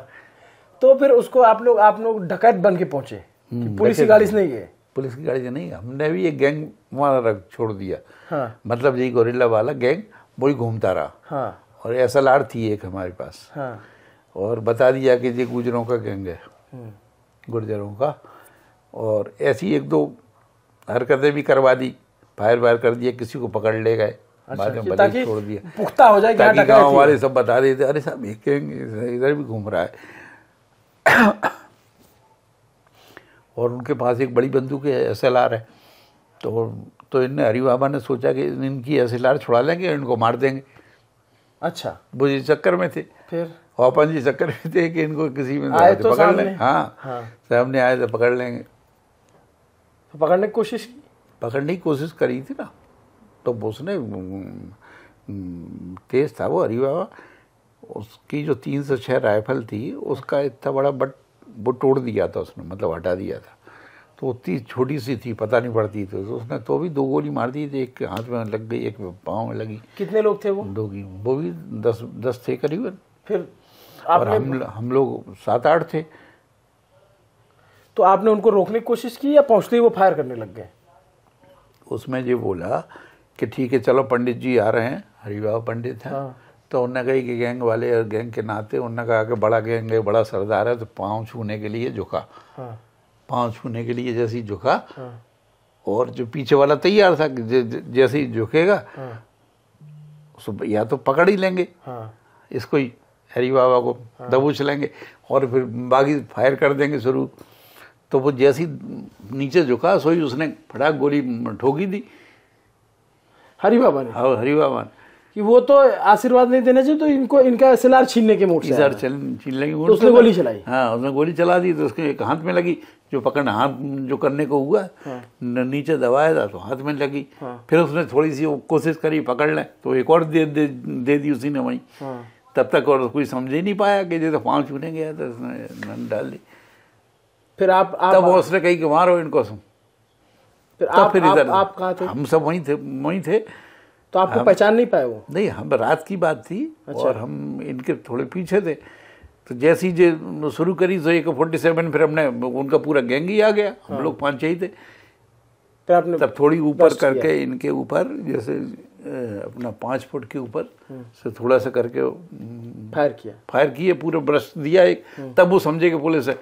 S1: तो फिर उसको आप लोग आप लोग डकैत बन के पहुँचे पुलिस की गाड़ी से नहीं गए?
S2: पुलिस की गाड़ी से नहीं हमने भी एक गैंग वहाँ रख छोड़ दिया।
S1: हाँ।
S2: मतलब यही गोरिल्ला वाला गैंग वही घूमता रहा।
S1: हाँ।
S2: और एस एल आर थी एक हमारे पास।
S1: हाँ।
S2: और बता दिया कि ये गुजरों का गैंग है।
S1: हम्म,
S2: गुर्जरों का। और ऐसी एक दो हरकतें भी करवा दी फायर वायर कर दिया किसी को पकड़ ले गए। बाद में
S1: ताकि
S2: छोड़ दिया।
S1: पुख्ता हो जाए हाँ
S2: ताकि गाँव वाले सब बता देते अरे साहब एक गैंग इधर भी घूम रहा है। और उनके पास एक बड़ी बंदूक है एस एल आर है। तो तो इनने हरी बाबा ने सोचा कि इनकी एस एल आर छुड़ा लेंगे इनको मार देंगे।
S1: अच्छा।
S2: वो जी चक्कर में थे।
S1: फिर?
S2: और अपन जी चक्कर में थे कि इनको किसी में
S1: आए तो
S2: पकड़ लें। हाँ
S1: हाँ।
S2: सामने आए तो पकड़ लेंगे।
S1: तो पकड़ने की कोशिश की?
S2: पकड़ने की कोशिश करी थी ना। तो उसने तेज था वो हरी बाबा। उसकी जो तीन सौ छः राइफल थी उसका इतना बड़ा बट वो तोड़ दिया था उसने मतलब हटा दिया था। तो उतनी छोटी सी थी पता नहीं पड़ती थी। तो उसने तो भी दो गोली मार दी थी एक हाथ में लग गई एक पाँव में लगी।
S1: कितने लोग थे वो?
S2: दो की वो भी दस दस थे करीबन।
S1: फिर
S2: और हम हम लोग सात आठ थे।
S1: तो आपने उनको रोकने की कोशिश की या पहुँचते ही वो फायर करने लग गए?
S2: उसमें ये बोला कि ठीक है चलो पंडित जी आ रहे हैं हरिबाबा पंडित हैं।
S1: हाँ।
S2: तो उन्होंने कही कि गैंग वाले और गैंग के नाते उन्होंने कहा कि बड़ा गैंग है बड़ा सरदार है तो पाँव छूने के लिए झुका।
S1: हाँ।
S2: पाँव छूने के लिए जैसे ही झुका
S1: हाँ।
S2: और जो पीछे वाला तैयार था जैसे ही झुकेगा
S1: हाँ।
S2: या तो पकड़ ही लेंगे।
S1: हाँ।
S2: इसको ही हरी बाबा को दबूच लेंगे और फिर बाकी फायर कर देंगे शुरू। तो वो जैसे ही नीचे झुका सोई उसने फटाक गोली ठोकी दी।
S1: हरी बाबा ने?
S2: हाँ हरी बाबा ने।
S1: कि वो तो आशीर्वाद नहीं देना चाहिए तो इनको इनका एसएलआर छीनने के मूड से
S2: इधर
S1: आया।
S2: चल छीन लगी
S1: तो उसने गोली चलाई।
S2: हाँ उसने गोली चला दी तो उसके एक हाथ में लगी जो पकड़ना हाथ जो करने को हुआ न- नीचे दबाया था तो हाथ में लगी।
S1: हाँ।
S2: फिर उसने थोड़ी सी कोशिश करी पकड़ ले तो एक और दे दे, दे दी उसी ने वहीं।
S1: हाँ।
S2: तब तक और कोई समझ ही नहीं पाया कि जैसे पाँव छूने गया तो उसने नन डाल दी।
S1: फिर आप आप
S2: तब उसने कही कि मारो इनको।
S1: फिर आप
S2: फिर इधर
S1: आप कहाँ थे?
S2: हम सब वहीं थे वहीं थे।
S1: तो आपको पहचान नहीं पाए वो?
S2: नहीं हम रात की बात थी
S1: अच्छा।
S2: और हम इनके थोड़े पीछे थे। तो जैसे ही जे शुरू करी तो एक फोर्टी सेवन फिर हमने उनका पूरा गैंग ही आ गया। हम लोग पाँच ही थे।
S1: फिर आपने
S2: तब थोड़ी ऊपर करके इनके ऊपर जैसे अपना पाँच फुट के ऊपर से थोड़ा सा करके
S1: फायर किया।
S2: फायर किए पूरा ब्रश दिया एक। तब वो समझे कि पुलिस है।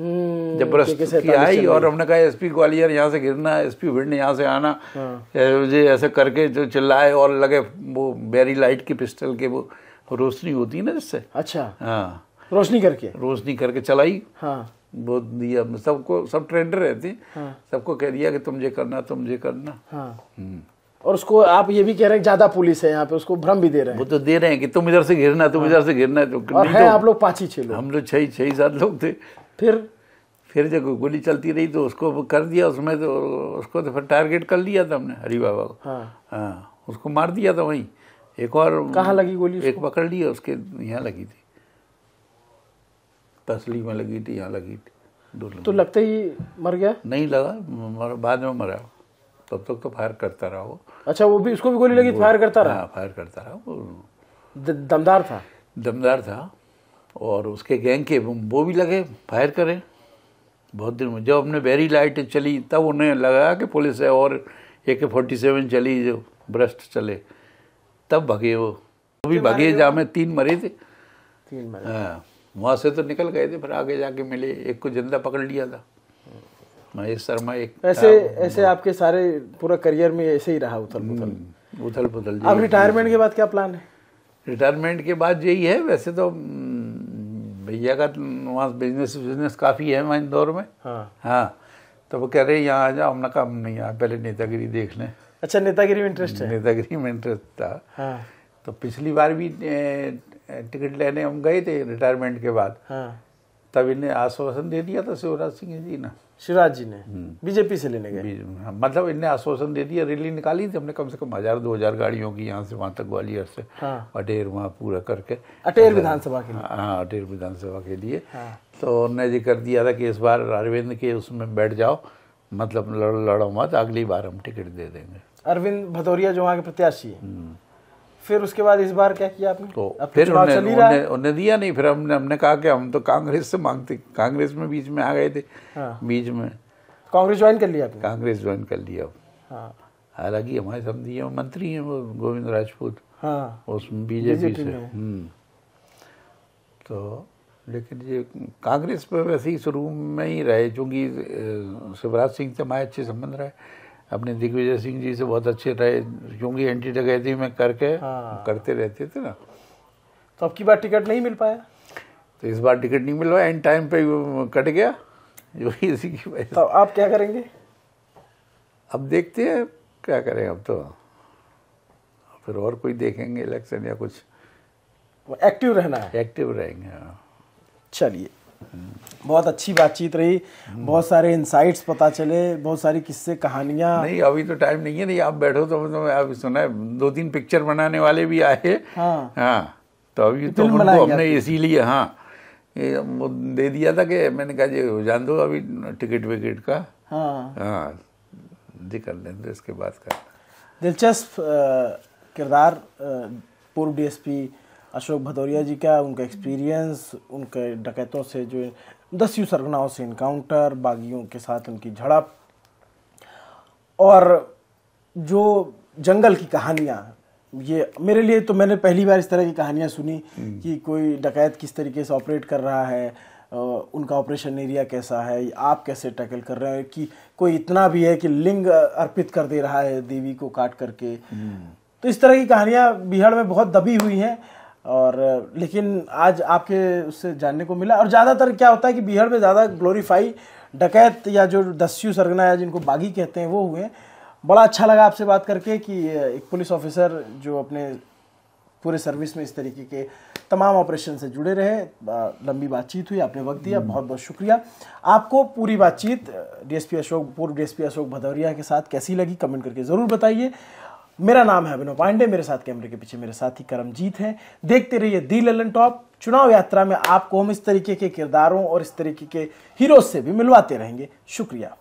S2: जब ब्रश
S1: के-
S2: आई और हमने कहा एसपी ग्वालियर यहाँ से गिरना एसपी भिंड यहाँ से आना। ये ऐसे करके जो चिल्लाए और लगे वो बेरी लाइट की पिस्टल के वो रोशनी होती है ना जिससे।
S1: अच्छा।
S2: हाँ।
S1: रोशनी करके?
S2: रोशनी करके चलाई।
S1: हाँ।
S2: वो दिया सबको सब ट्रेंडर रहते हैं। सबको कह दिया कि तुम ये करना तुम ये करना।
S1: हाँ।
S2: हम्म।
S1: और उसको आप ये भी कह रहे हैं ज़्यादा पुलिस है यहाँ पे उसको भ्रम भी दे रहे हैं।
S2: वो तो दे रहे हैं कि तुम इधर से घिरना तुम इधर से घिरना तो
S1: है
S2: तो
S1: आप लोग पाँच ही छह लोग।
S2: हम लोग छह छह सात लोग थे।
S1: फिर
S2: फिर जब गोली चलती रही तो उसको कर दिया उसमें तो उसको तो फिर टारगेट कर लिया था हमने हरी बाबा को।
S1: हाँ।
S2: हाँ उसको मार दिया था वहीं। एक और
S1: कहाँ लगी गोली
S2: एक पकड़ लिया उसके यहाँ लगी थी। तसली में लगी थी यहाँ लगी थी। दो
S1: तो लगते ही मर गया?
S2: नहीं लगा मर, बाद में मरा। तब तक तो फायर करता रहा वो।
S1: अच्छा वो भी उसको भी गोली लगी फायर करता रहा?
S2: हाँ फायर करता रहा
S1: दमदार था?
S2: दमदार था। और उसके गैंग के वो भी लगे फायर करें। बहुत दिन में जब हमने वेरी लाइट चली तब उन्हें लगा कि पुलिस है और ए के फोर्टी सेवन चली जो ब्रस्ट चले। तब भगे वो। वो भी भगे जहाँ में तीन मरे थे।
S1: तीन महीने
S2: हाँ वहाँ से तो निकल गए थे फिर आगे जाके मिले। एक को ज़िंदा पकड़ लिया था। महेश शर्मा एक
S1: ऐसे ऐसे आपके सारे पूरा करियर में ऐसे ही रहा उथल पुथल।
S2: हम्म, उथल पुथल
S1: अब रिटायरमेंट के बाद क्या प्लान है?
S2: रिटायरमेंट के बाद यही है वैसे तो भैया का वहाँ बिज़नेस बिज़नेस काफ़ी है वहाँ इंदौर में।
S1: हाँ।
S2: हाँ तो वो कह रहे हैं यहाँ आ जाओ हमने कहा "हम नहीं यहाँ पहले नेतागिरी देख लें।
S1: अच्छा नेतागिरी में इंटरेस्ट है?
S2: नेतागिरी में इंटरेस्ट था।
S1: हाँ।
S2: तो पिछली बार भी टिकट लेने हम गए थे रिटायरमेंट के बाद।
S1: हाँ।
S2: तब इन्हें आश्वासन दे दिया था शिवराज सिंह जी ने।
S1: शिवराज जी ने। बीजेपी से लेने गए।
S2: हाँ, मतलब इनने आश्वासन दे दिया रैली निकाली थी हमने कम से कम हज़ार दो हज़ार गाड़ियों की यहाँ से वहाँ तक ग्वालियर से।
S1: हाँ।
S2: अटेर वहाँ पूरा करके।
S1: अटेर विधानसभा के लिए।
S2: हाँ अटेर विधानसभा के लिए।
S1: हाँ।
S2: तो उन्होंने ये कर दिया था कि इस बार अरविंद के उसमें बैठ जाओ मतलब लड़ लड़ो मत अगली बार हम टिकट दे देंगे।
S1: अरविंद भदौरिया जो वहाँ के प्रत्याशी है। फिर उसके बाद इस बार क्या किया आपने?
S2: तो
S1: अब तो
S2: फिर उन्हें दिया नहीं फिर हमने हमने कहा कि हम तो कांग्रेस से मांगते कांग्रेस में बीच में आ गए थे
S1: हाँ।
S2: बीच में।
S1: कांग्रेस ज्वाइन कर लिया आपने?
S2: कांग्रेस ज्वाइन कर लिया।
S1: हाँ।
S2: हालाँकि हमारे समझिए मंत्री हैं वो गोविंद राजपूत।
S1: हाँ।
S2: उसमें बीजेपी से। हम्म। तो लेकिन ये कांग्रेस पे वैसे ही शुरू में ही रहे चूँकि शिवराज सिंह से हमारे अच्छे संबंध रहे। अपने दिग्विजय सिंह जी से बहुत अच्छे रहे क्योंकि एंटी डकैती में करके
S1: हाँ।
S2: करते रहते थे ना।
S1: तो अब की बार टिकट नहीं मिल पाया?
S2: तो इस बार टिकट नहीं मिला एंड टाइम पे कट गया जो इसी की वजह
S1: तो आप क्या करेंगे?
S2: अब देखते हैं क्या करें अब तो। फिर और कोई देखेंगे इलेक्शन या कुछ।
S1: एक्टिव रहना है।
S2: एक्टिव रहेंगे हाँ।
S1: चलिए। बहुत अच्छी बातचीत रही बहुत सारे इंसाइट्स पता चले बहुत सारी किस्से कहानियाँ।
S2: नहीं अभी तो टाइम नहीं है नहीं आप बैठो तो मतलब आप सुना है दो तीन पिक्चर बनाने वाले भी आए।
S1: हाँ।
S2: हाँ तो अभी तो उनको हमने इसीलिए हाँ वो दे दिया था कि मैंने कहा जी जान दो अभी टिकट विकेट का।
S1: हाँ।
S2: हाँ जी कर लें तो इसके बाद का
S1: दिलचस्प किरदार पूर्व डीएसपी अशोक भदौरिया जी का उनका एक्सपीरियंस उनके डकैतों से जो दस्यु सरगनाओं से इनकाउंटर बागियों के साथ उनकी झड़प और जो जंगल की कहानियाँ ये मेरे लिए तो मैंने पहली बार इस तरह की कहानियाँ सुनी कि कोई डकैत किस तरीके से ऑपरेट कर रहा है उनका ऑपरेशन एरिया कैसा है आप कैसे टैकल कर रहे हैं कि कोई इतना भी है कि लिंग अर्पित कर दे रहा है देवी को काट करके। तो इस तरह की कहानियाँ बिहार में बहुत दबी हुई हैं और लेकिन आज आपके उससे जानने को मिला और ज़्यादातर क्या होता है कि बिहार में ज़्यादा ग्लोरीफाई डकैत या जो दस्यु सरगना या जिनको बागी कहते हैं वो हुए हैं। बड़ा अच्छा लगा आपसे बात करके कि एक पुलिस ऑफिसर जो अपने पूरे सर्विस में इस तरीके के तमाम ऑपरेशन से जुड़े रहे लंबी बातचीत हुई आपने वक्त दिया बहुत बहुत शुक्रिया। आपको पूरी बातचीत डीएसपी अशोक पूर्व डीएसपी अशोक भदौरिया के साथ कैसी लगी कमेंट करके ज़रूर बताइए। मेरा नाम है अभिनव पांडे, मेरे साथ कैमरे के पीछे मेरे साथी करमजीत हैं। देखते रहिए दी ललन टॉप। चुनाव यात्रा में आपको हम इस तरीके के किरदारों और इस तरीके के हीरोज से भी मिलवाते रहेंगे। शुक्रिया।